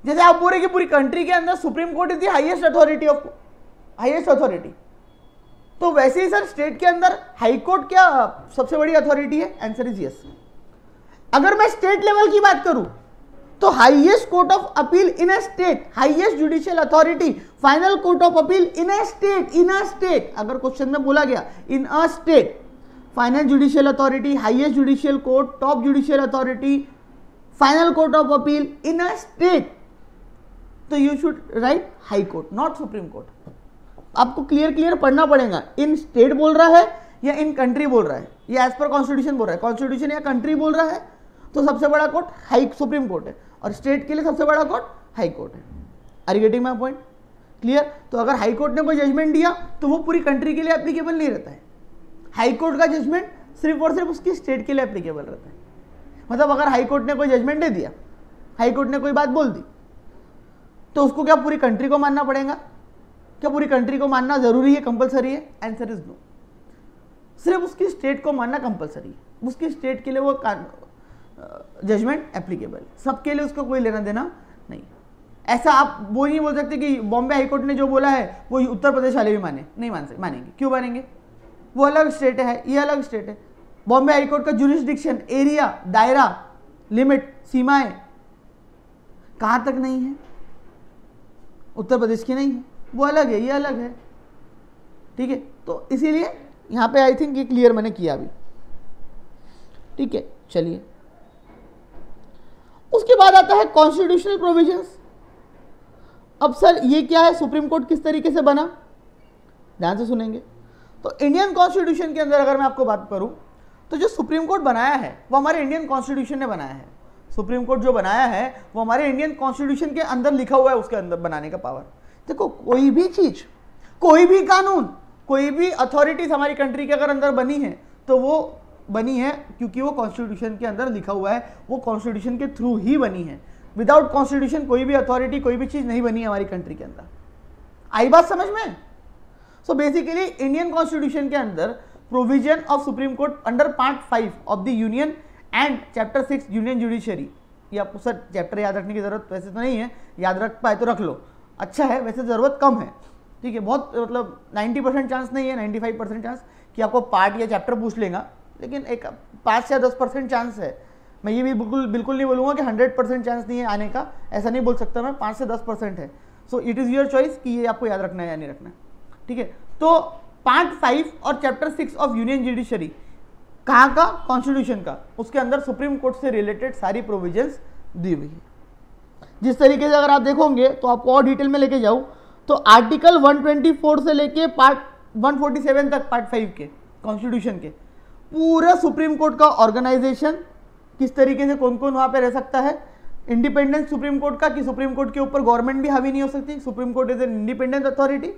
Speaker 1: जैसे आप पूरे की पूरी कंट्री के अंदर supreme court is the highest authority of highest authority तो वैसे ही सर स्टेट के अंदर हाई कोर्ट क्या सबसे बड़ी अथॉरिटी है? आंसर इज़ यस अगर मैं स्टेट लेवल की बात करूँ तो highest court of appeal in a state highest judicial authority final court of appeal in a state in a state अगर क्वेश्चन में बोला गया in a state final judicial authority highest judicial court top judicial authority final court of appeal in a state तो you should write high court not supreme court आपको clear clear पढ़ना पड़ेगा। इन state बोल रहा है या इन कंट्री बोल रहा है? या एज पर कॉन्स्टिट्यूशन बोल रहा है। कॉन्स्टिट्यूशन या कंट्री बोल रहा है तो सबसे बड़ा कोर्ट हाई सुप्रीम कोर्ट है। और स्टेट के लिए सबसे बड़ा कोर्ट हाई कोर्ट है। Are getting my point clear तो अगर हाई कोर्ट ने कोई जजमेंट दिया तो वो पूरी कंट्री के लिए एप्लीकेबल नहीं रहता है। हाई कोर्ट का जजमेंट सिर्फ़ और सिर्फ़ उसकी स्टेट के लिए एप्लीकेबल रहता है। मतलब अगर हाई कोर्ट ने कोई जजमेंट दे दिया हाई कोर्ट ने कोई बात बोल दी तो उसको क्या पूरी कंट्री को मानना पड़ेगा? क्या पूरी कंट्री को मानना ज़रूरी है कंपलसरी है? आंसर इज़ नो सिर्फ़ उसकी स्टेट को मानना कंपलसरी है। उसकी स्टेट के लिए वो जजमेंट एप्लीकेबल सबके लिए उसको कोई लेना देना नहीं। ऐसा आप, वो नहीं बोल सकते कि बॉम्बे हाईकोर्ट ने जो बोला है, वो उत्तर प्रदेश वाले भी माने। नहीं मान सकते मानेंगे। क्यों मानेंगे? वो अलग स्टेट है, ये अलग स्टेट है। बॉम्बे हाईकोर्ट का जुरिस्डिक्शन एरिया दायरा लिमिट सीमाएँ कहाँ तक नहीं है? उत्तर प्रदेश की नहीं है। वो अलग है, ये अलग है। ठीक है? तो इसीलिए यहाँ पे आई थिंक ये क्लियर मैंने किया अभी। ठीक है, चलिए। उसके बाद आता है कॉन्स्टिट्यूशनल प्रोविजंस अब सर, ये क्या है? सुप्रीम कोर्ट किस तरीके से बना? ध्यान से सुनेंगे। तो इंडियन कॉन्स्टिट्यूशन के अंदर अगर मैं आपको बात करूँ तो जो सुप्रीम कोर्ट बनाया है, वो हमारे इंडियन कॉन्स्टिट्यूशन ने बनाया है। सुप्रीम कोर्ट जो बनाया है, वो हमारे इंडियन कॉन्स्टिट्यूशन के अंदर लिखा हुआ है, उसके अंदर बनाने का पावर देखो, कोई भी चीज़, कोई भी कानून, कोई भी अथॉरिटीज हमारी कंट्री के अगर अंदर बनी है तो वो बनी है क्योंकि वो कॉन्स्टिट्यूशन के अंदर लिखा हुआ है, वो कॉन्स्टिट्यूशन के थ्रू ही बनी है। विदाउट कॉन्स्टिट्यूशन कोई भी अथॉरिटी कोई भी चीज़ नहीं बनी है हमारी कंट्री के अंदर। आई बात समझ में? सो बेसिकली इंडियन कॉन्स्टिट्यूशन के अंदर provision of supreme court under part five of the union and chapter six union judiciary आपको सर चैप्टर याद रखने की ज़रूरत वैसे तो नहीं है, याद रख पाए तो रख लो। अच्छा है, वैसे ज़रूरत कम है। ठीक है, बहुत मतलब 90 परसेंट चांस नहीं है 95 परसेंट चांस कि आपको पार्ट या चैप्टर पूछ लेगा, लेकिन एक पाँच या दस परसेंट चांस है। मैं ये भी बिल्कुल बिल्कुल नहीं बोलूँगा कि हंड्रेड परसेंट चांस नहीं है आने का, ऐसा नहीं बोल सकता मैं, पाँच से दस परसेंट है। So it is your choice कि ये आपको याद रखना है या नहीं रखना है। ठीक है तो पार्ट फाइव और chapter six of union judiciary कहाँ का? कॉन्स्टिट्यूशन का। उसके अंदर सुप्रीम कोर्ट से रिलेटेड सारी प्रोविजंस दी हुई है। जिस तरीके से अगर आप देखोगे तो आपको और डिटेल में लेके जाऊँ तो आर्टिकल 124 से लेके पार्ट 147 तक पार्ट 5 के कॉन्स्टिट्यूशन के, पूरा सुप्रीम कोर्ट का ऑर्गेनाइजेशन किस तरीके से कौन कौन वहाँ पे रह सकता है? इंडिपेंडेंस सुप्रीम कोर्ट का कि सुप्रीम कोर्ट के ऊपर गवर्नमेंट भी हावी नहीं हो सकती? Supreme court is an independent authority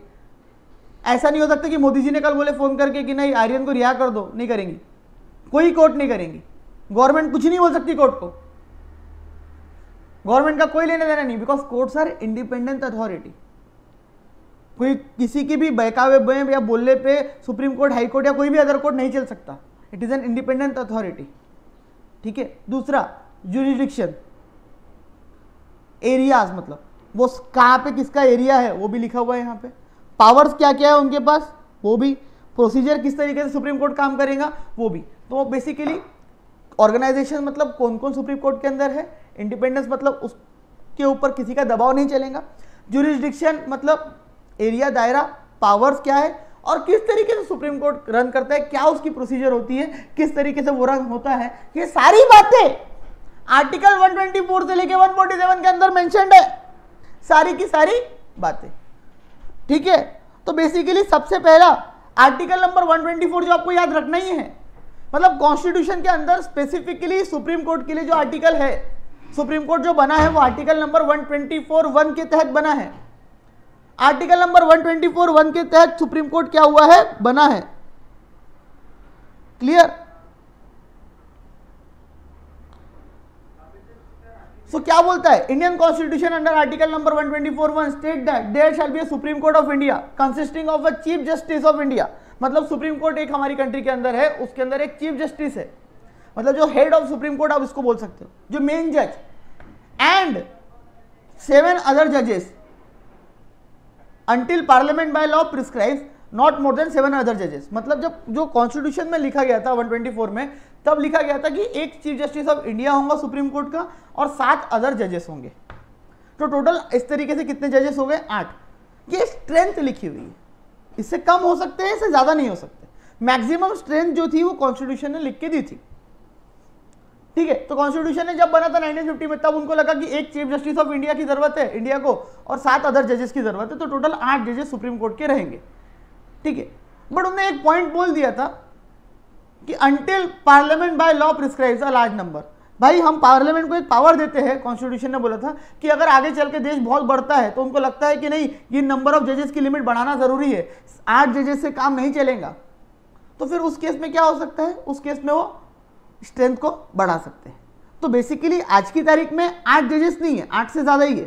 Speaker 1: ऐसा नहीं हो सकता कि मोदी जी ने कल बोले फ़ोन करके कि नहीं, आर्यन को रिहा कर दो, नहीं करेंगी। कोई कोर्ट नहीं करेंगी। गवर्नमेंट कुछ नहीं बोल सकती कोर्ट को। गवर्नमेंट का कोई लेने देना नहीं because courts are independent authority कोई किसी की भी बहकावे या बोलने पे सुप्रीम कोर्ट, हाई कोर्ट या कोई भी अदर कोर्ट नहीं चल सकता. It is an independent authority ठीक है? दूसरा जुरिडिक्शन एरियाज़ मतलब. वो कहाँ पे किसका एरिया है, वो भी लिखा हुआ है यहाँ पे. पावर्स क्या क्या है उनके पास? वो भी. प्रोसीजर किस तरीके से सुप्रीम कोर्ट काम करेगा? वो भी. तो बेसिकली ऑर्गेनाइजेशन मतलब कौन कौन सुप्रीम कोर्ट के अंदर है? इंडिपेंडेंस मतलब उसके ऊपर किसी का दबाव नहीं चलेगा। जुरिस्डिक्शन मतलब एरिया दायरा पावर्स क्या है और किस तरीके से सुप्रीम कोर्ट रन करता है, क्या उसकी प्रोसीजर होती है, किस तरीके से वो रन होता है, ये सारी बातें आर्टिकल 124 से लेके 147 के अंदर मेंशनड है। सारी की सारी बातें। ठीक है? तो बेसिकली सबसे पहला आर्टिकल नंबर 124 जो आपको याद रखना ही है मतलब कॉन्स्टिट्यूशन के अंदर स्पेसिफिकली सुप्रीम कोर्ट के लिए जो आर्टिकल है सुप्रीम कोर्ट जो बना है वो आर्टिकल नंबर 124 वन के तहत बना है। आर्टिकल नंबर 124 वन के तहत सुप्रीम कोर्ट क्या हुआ है? बना है। क्लियर? सो so, क्या बोलता है? Indian constitution under article number 124 one state that there shall be a supreme court of India consisting of a chief justice of India मतलब सुप्रीम कोर्ट एक हमारी कंट्री के अंदर है उसके अंदर एक चीफ जस्टिस है। मतलब जो हेड ऑफ़ सुप्रीम कोर्ट आप इसको बोल सकते हो, जो मेन जज एंड सेवन अदर जजेस until parliament by law prescribe not more than seven other जजेस मतलब जब जो कॉन्स्टिट्यूशन में लिखा गया था 124 में, तब लिखा गया था कि एक चीफ जस्टिस ऑफ़ इंडिया होगा सुप्रीम कोर्ट का और सात अदर जजेस होंगे। तो टोटल इस तरीके से कितने जजेस हो गए? आठ। ये स्ट्रेंथ लिखी हुई है। इससे कम हो सकते हैं, इससे ज़्यादा नहीं हो सकते। मैक्सिमम स्ट्रेंथ जो थी वो कॉन्स्टिट्यूशन ने लिख के दी थी। ठीक है? तो कॉन्स्टिट्यूशन ने जब बना था 1950 में, तब उनको लगा कि एक चीफ जस्टिस ऑफ़ इंडिया की ज़रूरत है इंडिया को, और सात अदर जजेस की ज़रूरत है तो टोटल आठ जजेस सुप्रीम कोर्ट के रहेंगे। ठीक है? बट उन्होंने एक पॉइंट बोल दिया था कि until parliament by law prescribes a large number भाई हम पार्लियामेंट को एक पावर देते हैं कॉन्स्टिट्यूशन ने बोला था कि अगर आगे चल के देश बहुत बढ़ता है तो उनको लगता है कि नहीं, ये नंबर ऑफ़ जजेस की लिमिट बढ़ाना ज़रूरी है। आठ जजेस से काम नहीं चलेगा। तो फिर उस केस में क्या हो सकता है? उस केस में वो स्ट्रेंथ को बढ़ा सकते हैं। तो बेसिकली आज की तारीख में आठ जजेस नहीं है, आठ से ज़्यादा ही है।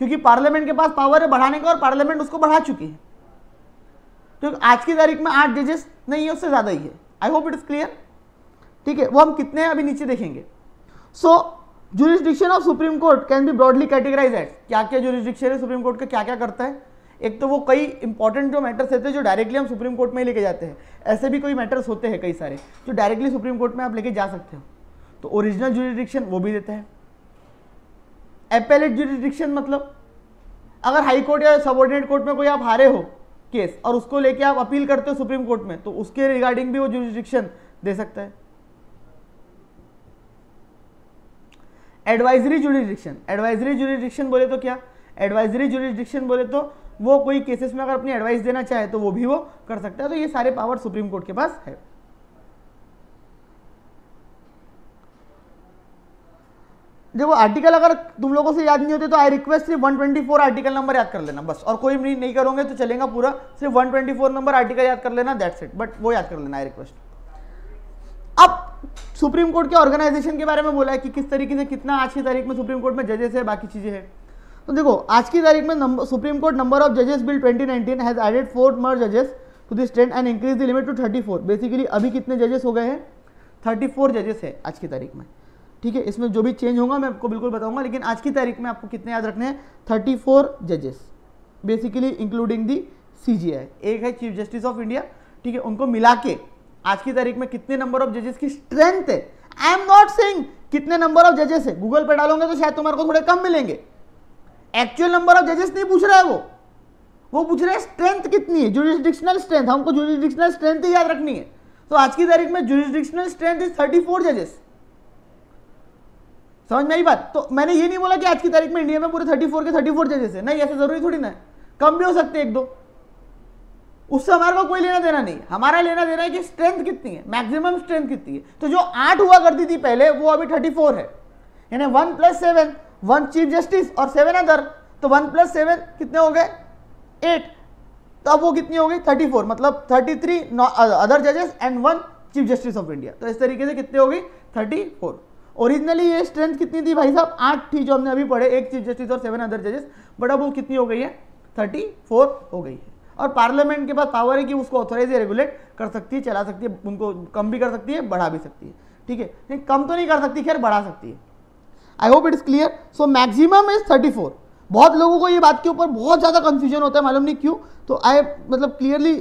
Speaker 1: क्योंकि पार्लियामेंट के पास पावर है बढ़ाने का और पार्लियामेंट उसको बढ़ा चुकी है। तो आज की तारीख में आठ जजेस नहीं है, उससे ज़्यादा ही है। I hope it is clear ठीक है, वो हम कितने हैं, अभी नीचे देखेंगे। So jurisdiction of supreme court can be broadly categorise at क्या क्या जुरिस्डिक्शन है सुप्रीम कोर्ट का क्या क्या करता है। एक तो वो कई इंपॉर्टेंट जो मैटर्स होते हैं जो डायरेक्टली हम सुप्रीम कोर्ट में ही लेके जाते हैं। ऐसे भी कोई मैटर्स होते हैं कई सारे, जो डायरेक्टली सुप्रीम कोर्ट में आप लेके जा सकते हो। तो ओरिजिनल जुरिडिक्शन वो भी देता है। एपेलेट जुरिडिक्शन मतलब अगर हाई कोर्ट या सबॉर्डिनेट कोर्ट में कोई आप हारे हो केस और उसको लेके आप अपील करते हो सुप्रीम कोर्ट में तो उसके रिगार्डिंग भी वो जुरिडिक्शन दे सकता है। एडवाइजरी जुरिडिक्शन एडवाइजरी जुरिडिक्शन बोले तो क्या? एडवाइजरी जुरिडिक्शन बोले तो वो कोई केसेस में अगर अपनी एडवाइस देना चाहे तो वो भी वो कर सकता है। तो ये सारे पावर सुप्रीम कोर्ट के पास है। देखो आर्टिकल अगर तुम लोगों से याद नहीं होते तो आई रिक्वेस्ट सिर्फ़ 124 आर्टिकल नंबर याद कर लेना, बस। और कोई नहीं नहीं करोगे तो चलेगा पूरा। सिर्फ़ 124 नंबर आर्टिकल याद कर लेना दैट्स इट बट वो याद कर लेना आई रिक्वेस्ट अब सुप्रीम कोर्ट के ऑर्गेनाइजेशन के बारे में बोला है कि किस तरीके से कितना आज की तारीख में सुप्रीम कोर्ट में जजेस है, बाकी चीज़ें हैं। तो देखो, आज की तारीख में सुप्रीम कोर्ट नंबर ऑफ़ जजेस bill 2019 has added four more जजेस to this stand and increase the limit to 34 basically अभी कितने जजेस हो गए हैं? 34 जजेस है आज की तारीख में। ठीक है, इसमें जो भी चेंज होगा, मैं आपको बिल्कुल बताऊँगा, लेकिन आज की तारीख में आपको कितने याद रखने हैं? 34 जजेस बेसिकली इंक्लूडिंग दी सी एक है चीफ जस्टिस ऑफ़ इंडिया ठीक है, उनको मिला के आज की तारीख में कितने नंबर ऑफ़ जजेस की स्ट्रेंथ है? आई एम नॉट सेइंग कितने नंबर ऑफ़ जजेस है। गूगल पे डालोगे तो शायद तुम्हारे को थोड़े कम मिलेंगे। एक्चुअल नंबर ऑफ़ जजेस नहीं पूछ रहा है वो। वो पूछ रहे हैं स्ट्रेंथ कितनी है? जुरिस्डिक्शनल स्ट्रेंथ हमको जुरिस्डिक्शनल स्ट्रेंथ ही याद रखनी है। तो आज की तारीख में jurisdictional strength is thirty four जजेस समझ में आई बात? तो मैंने ये नहीं बोला कि आज की तारीख में इंडिया में पूरे थर्टी फोर के थर्टी फोर जजेस है। नहीं, ऐसे ज़रूरी थोड़ी ना है। कम भी हो सकते एक दो। उससे हमारे को कोई लेना देना नहीं। हमारा लेना देना है कि स्ट्रेंथ कितनी है। मैक्सिमम स्ट्रेंथ कितनी है। तो जो आठ हुआ करती थी पहले, वो अभी थर्टी फोर है। यानी one plus seven one chief justice और सेवन अदर तो वन प्लस सेवन कितने हो गए? एट। तो अब वो कितनी हो गई? थर्टी फोर मतलब थर्टी थ्री अदर जजेस and one chief justice of India तो इस तरीके से कितने हो गई? Thirty four. ओरिजिनली ये स्ट्रेंथ कितनी थी भाई साहब? आठ थी जो हमने अभी पढ़े, एक चीफ जस्टिस और सेवन अदर जजेस बट अब वो कितनी हो गई है? थर्टी फोर हो गई है। और पार्लियामेंट के पास पावर है कि उसको ऑथोराइज या रेगुलेट कर सकती है, चला सकती है, उनको कम भी कर सकती है, बढ़ा भी सकती है। ठीक है? नहीं, कम तो नहीं कर सकती, खैर, बढ़ा सकती है। I hope it is clear so maximum is thirty four बहुत लोगों को ये बात के ऊपर बहुत ज़्यादा कंफ्यूजन होता है, मालूम नहीं क्यों? तो आई मतलब क्लियरली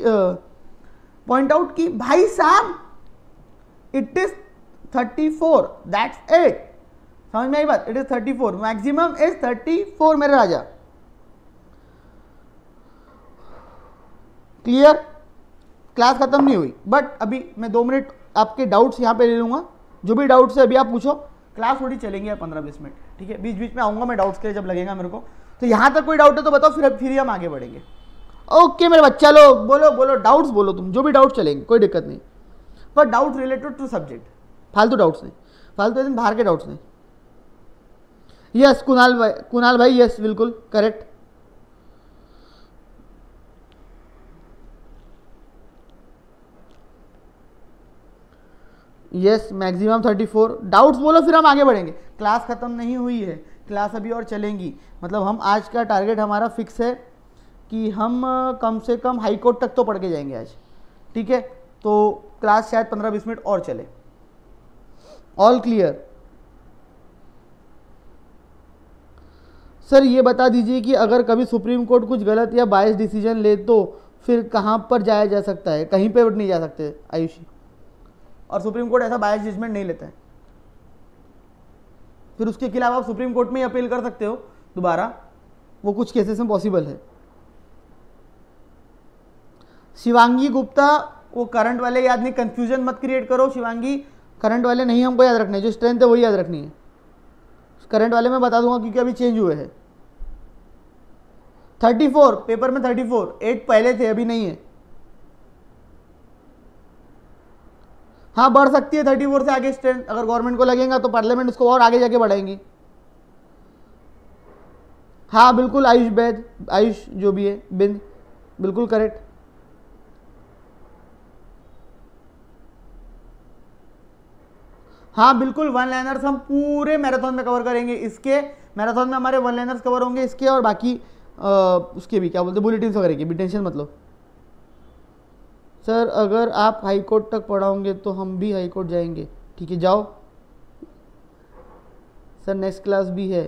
Speaker 1: पॉइंट आउट कि भाई साहब it is thirty four that's it समझ में आई बात? It is thirty four maximum is thirty four मेरे राजा। क्लियर क्लास खत्म नहीं हुई. बट अभी मैं दो मिनट आपके डाउट्स यहाँ पे ले लूँगा। जो भी डाउट्स है अभी आप पूछो। क्लास थोड़ी चलेंगे पंद्रह बीस मिनट, ठीक है? बीच बीच में आऊँगा मैं डाउट्स के लिए जब लगेगा मेरे को। तो यहाँ तक कोई डाउट है तो बताओ, फिर फिर हम आगे बढ़ेंगे। ओके मेरे बच्चा लोग, बोलो बोलो डाउट्स बोलो तुम, जो भी डाउट चलेंगे, कोई दिक्कत नहीं। पर डाउट रिलेटेड टू सब्जेक्ट फालतू डाउट्स नहीं, फालतू दिन बाहर के डाउट्स नहीं। यस कुणाल भाई कुणाल भाई यस बिल्कुल correct yes maximum thirty four doubts बोलो, फिर हम आगे बढ़ेंगे। क्लास ख़त्म नहीं हुई है। क्लास अभी और चलेंगी। मतलब हम आज का टारगेट हमारा फिक्स है कि हम कम से कम हाई कोर्ट तक तो पढ़ के जाएँगे आज। ठीक है? तो क्लास शायद पंद्रह बीस मिनट और चले। ऑल क्लियर सर ये बता दीजिए कि अगर कभी सुप्रीम कोर्ट कुछ गलत या बायस डिसीज़न ले तो फिर कहाँ पर जाया जा सकता है? कहीं पर नहीं जा सकते, आयुषी? और सुप्रीम कोर्ट ऐसा बायस जजमेंट नहीं लेता है। फिर उसके खिलाफ आप सुप्रीम कोर्ट में ही अपील कर सकते हो, दोबारा। वो कुछ केसेस में पॉसिबल है। शिवांगी गुप्ता, वो करंट वाले, याद नहीं कंफ्यूजन मत क्रिएट करो, शिवांगी। करंट वाले नहीं, हमको याद रखने, जो स्ट्रेंथ है, वही याद रखनी है। करंट वाले मैं बता दूँगा क्योंकि अभी चेंज हुए हैं। थर्टी फोर पेपर में थर्टी फोर एट पहले थे, अभी नहीं है। हाँ बढ़ सकती है थर्टी फोर से आगे स्ट्रेंथ अगर गवर्नमेंट को लगेगा तो पार्लियामेंट उसको और आगे जाके बढ़ाएँगी। हाँ बिल्कुल आयुष बैद आयुष जो भी है बिंद बिल्कुल करेक्ट हाँ बिल्कुल वन लाइनर्स हम पूरे मैराथन में कवर करेंगे। इसके मैराथन में हमारे वन लाइनर्स कवर होंगे इसके और बाकी आ, उसके भी क्या बोलते हैं बुलेटिन वगैरह के भी टेंशन मतलब सर, अगर आप हाई कोर्ट तक पढ़ाओगे तो हम भी हाई कोर्ट जाएँगे। ठीक है, जाओ। सर नेक्स्ट क्लास भी है।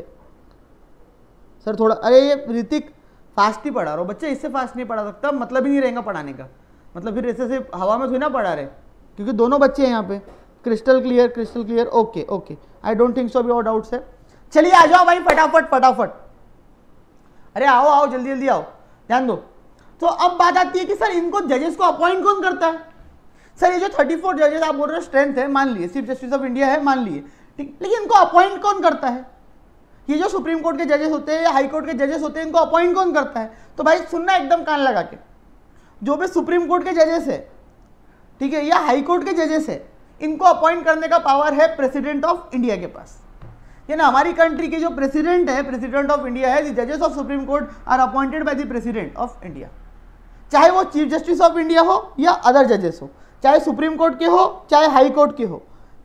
Speaker 1: सर, थोड़ा, अरे, ये ऋतिक फास्ट ही पढ़ा रहा हो। बच्चे, इससे फास्ट नहीं पढ़ा सकता मतलब ही नहीं रहेगा पढ़ाने का। मतलब फिर ऐसे से हवा में थोड़ी ना पढ़ा रहे। क्योंकि दोनों बच्चे हैं यहाँ पे। Crystal clear crystal clear okay okay I don't think so अभी और डाउट्स है। चलिए, आ जाओ भाई, फटाफट फटाफट। अरे, आओ आओ, जल्दी जल्दी आओ। ध्यान दो। तो अब बात आती है कि सर इनको जजेस को अपॉइंट कौन करता है? सर ये जो 34 जजेस आप बोल रहे हो स्ट्रेंथ है, मान लिए। चीफ जस्टिस ऑफ़ इंडिया है, मान लिए। ठीक, लेकिन इनको अपॉइंट कौन करता है? ये जो सुप्रीम कोर्ट के जजेस होते हैं या हाई कोर्ट के जजेस होते हैं, इनको अपॉइंट कौन करता है? तो भाई सुनना एकदम कान लगा के। जो भी सुप्रीम कोर्ट के जजेस है, ठीक है, या हाई कोर्ट के जजेस है, इनको अपॉइंट करने का पावर है प्रेसिडेंट ऑफ़ इंडिया के पास। यानी हमारी कंट्री के जो प्रेसिडेंट है प्रेसिडेंट ऑफ़ इंडिया है जजेस of supreme court are appointed by the president of India चाहे वो चीफ जस्टिस ऑफ़ इंडिया हो या अदर जजेस हो, चाहे सुप्रीम कोर्ट के हो, चाहे हाई कोर्ट के हो,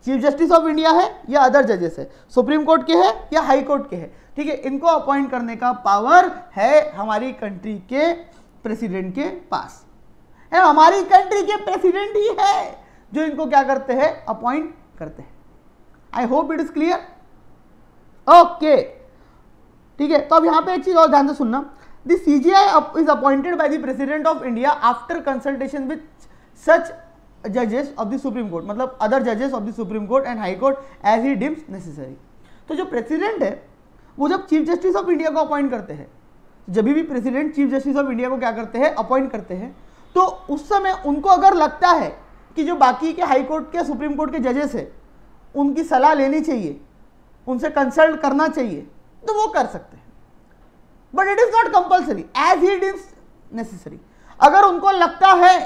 Speaker 1: चीफ जस्टिस ऑफ़ इंडिया है या अदर जजेस है, सुप्रीम कोर्ट के है या हाई कोर्ट के है, ठीक है, इनको अपॉइंट करने का पावर है हमारी कंट्री के प्रेसिडेंट के पास। है, हमारी कंट्री के प्रेसिडेंट ही है जो इनको क्या करते हैं अपॉइंट करते हैं। I hope it is clear okay ठीक है तो अब यहाँ पे एक चीज़ और ध्यान से सुनना। The CJI is appointed by the president of India after consultation with such जजेस ऑफ़ द सुप्रीम कोर्ट मतलब अदर जजेस of the supreme court and high court as he deems necessary तो जो प्रेसिडेंट है, वो जब चीफ जस्टिस ऑफ़ इंडिया को appoint करते हैं, जब भी president chief justice of India को क्या करते हैं अपॉइंट करते हैं तो उस समय उनको अगर लगता है कि जो बाकी के हाई कोर्ट के सुप्रीम कोर्ट के जजेस है, उनकी सलाह लेनी चाहिए, उनसे कंसल्ट करना चाहिए तो वो कर सकते हैं। But it is not compulsory as it is necessary अगर उनको लगता है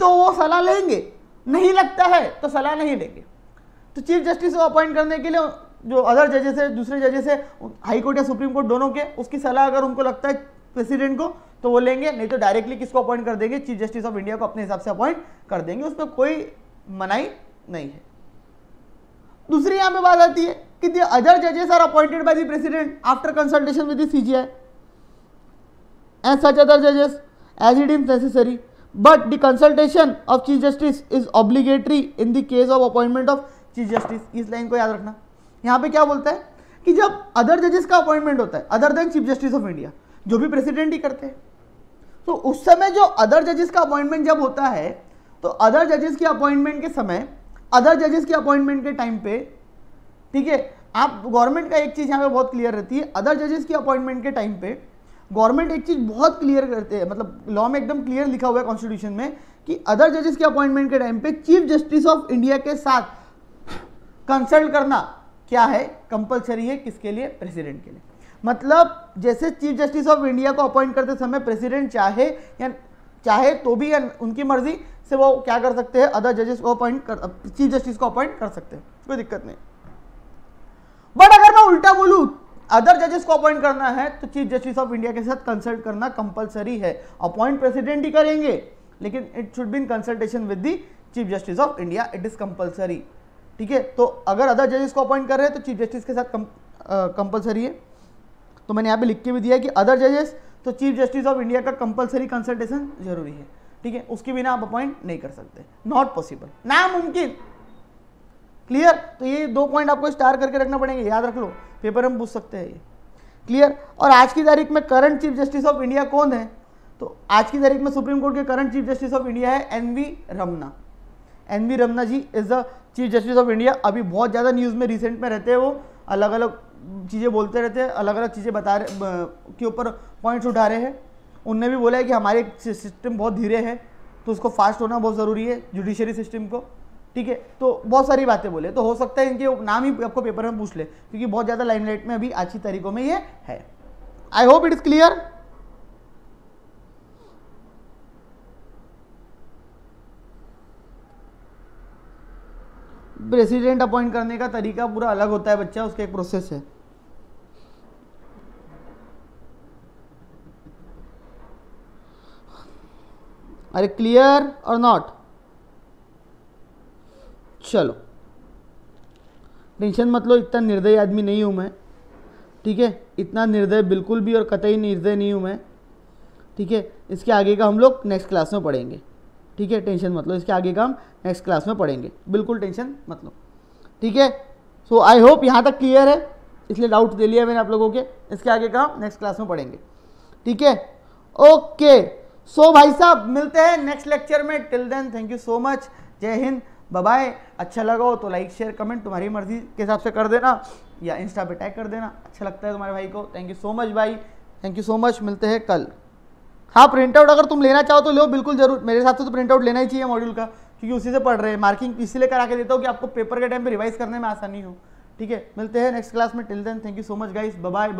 Speaker 1: तो वो सलाह लेंगे। नहीं लगता है तो सलाह नहीं लेंगे तो चीफ जस्टिस को अपॉइंट करने के लिए जो अदर जजेस है, दूसरे जजेस है हाई कोर्ट या सुप्रीम कोर्ट दोनों के, उसकी सलाह अगर उनको लगता है प्रेसिडेंट को तो वो लेंगे। नहीं तो डायरेक्टली किसको अपॉइंट कर देंगे? चीफ जस्टिस ऑफ़ इंडिया को अपने हिसाब से अपॉइंट कर देंगे। उसमें कोई मनाई नहीं है। दूसरी यहाँ पे बात आती है कि द अदर जजेस are appointed by the president after consultation with the CGI and such other जजेस as it is necessary but the consultation of chief justice is obligatory in the case of appointment of chief justice इस line को याद रखना। यहाँ पे क्या बोलता है? कि जब अदर जजेस का अपॉइंटमेंट होता है other than chief justice of India जो भी प्रेसिडेंट ही करते हैं तो उस समय जो अदर जजेस का अपॉइंटमेंट जब होता है तो अदर जजेस के अपॉइंटमेंट के समय अदर जजेस के अपॉइंटमेंट के टाइम पे, ठीक है आप गवर्नमेंट का एक चीज़ यहाँ पे बहुत क्लियर रहती है अदर जजेस की अपॉइंटमेंट के टाइम पे गवर्नमेंट एक चीज़ बहुत क्लियर करते हैं मतलब लॉ में एकदम क्लियर लिखा हुआ है कॉन्स्टिट्यूशन में कि अदर जजेस के अपॉइंटमेंट के टाइम पे चीफ जस्टिस ऑफ़ इंडिया के साथ कंसल्ट करना क्या है? कंपलसरी है किसके लिए? प्रेसिडेंट के लिए। मतलब जैसे चीफ जस्टिस ऑफ़ इंडिया को अपॉइंट करते समय प्रेसिडेंट चाहे या चाहे तो भी या उनकी मर्ज़ी से वो क्या कर सकते हैं? अदर जजेस को अपॉइंट कर चीफ जस्टिस को अपॉइंट कर सकते हैं, कोई दिक्कत नहीं। बट अगर मैं उल्टा बोलूँ अदर जजेस को अपॉइंट करना है तो चीफ जस्टिस ऑफ़ इंडिया के साथ कंसल्ट करना कंपलसरी है। अपॉइंट प्रेसिडेंट ही करेंगे, लेकिन it should be in consultation with the chief justice of India it is compulsory ठीक है? तो अगर अदर जजेस को अपॉइंट कर रहे हैं तो चीफ जस्टिस के साथ कंपलसरी है। तो मैंने यहाँ पे लिख के भी दिया कि अदर जजेस तो चीफ जस्टिस ऑफ़ इंडिया का कंपलसरी कंसल्टेशन ज़रूरी है। ठीक है? उसके बिना आप अपॉइंट नहीं कर सकते। नॉट पॉसिबल नामुमकिन। क्लियर तो ये दो पॉइंट आपको स्टार करके रखना पड़ेंगे, याद रख लो। पेपर में पूछ सकते हैं ये। क्लियर और आज की तारीख में current chief justice of India कौन है? तो आज की तारीख में सुप्रीम कोर्ट के current chief justice of India है N V Ramana N V Ramana ji is the chief justice of India अभी बहुत ज़्यादा न्यूज़ में रिसेंट में रहते हैं वो। अलग अलग चीज़ें बोलते रहते हैं अलग अलग चीज़ें बता रहे के ऊपर पॉइंट्स उठा रहे हैं। उनने भी बोला है कि हमारे सिस्टम बहुत धीरे है तो उसको फास्ट होना बहुत ज़रूरी है जुडिशरी सिस्टम को। ठीक है? तो बहुत सारी बातें बोले। तो हो सकता है इनके नाम ही आपको पेपर में पूछ ले, क्योंकि बहुत ज़्यादा लाइमलाइट में अभी आज की तारीखों में ये है। I hope it is clear president appoint करने का तरीका पूरा अलग होता है बच्चा, उसका एक प्रोसेस है। अरे क्लियर और नॉट चलो। टेंशन मत लो, इतना निर्दय आदमी नहीं हूँ मैं। ठीक है? इतना निर्दय बिल्कुल भी और कतई निर्दय नहीं हूँ मैं। ठीक है? इसके आगे का हम लोग नेक्स्ट क्लास में पढ़ेंगे। ठीक है? टेंशन मत लो, इसके आगे का हम नेक्स्ट क्लास में पढ़ेंगे। बिल्कुल टेंशन मत लो। ठीक है? सो आई होप यहाँ तक क्लियर है। इसलिए डाउट दे लिया मैंने आप लोगों के। इसके आगे का हम नेक्स्ट क्लास में पढ़ेंगे। ठीक है? ओके सो भाई साहब, मिलते हैं नेक्स्ट लेक्चर में। Till then thank you so much जय हिंद। बाय अच्छा लगा हो तो लाइक शेयर कमेंट तुम्हारी मर्ज़ी के हिसाब से कर देना या इंस्टा पे टैग कर देना। अच्छा लगता है तुम्हारे भाई को। थैंक यू सो मच भाई थैंक यू सो मच मिलते हैं कल। हाँ प्रिंट आउट अगर तुम लेना चाहो तो लो बिल्कुल ज़रूर। मेरे हिसाब से तो प्रिंट आउट लेना ही चाहिए मॉड्यूल का, क्योंकि उसी से पढ़ रहे हैं। मार्किंग इसीलिए करा के देता हूँ कि आपको पेपर के टाइम पर रिवाइज करने में आसानी हो। ठीक है, मिलते हैं नेक्स्ट क्लास में। Till then thank you so much guys bye bye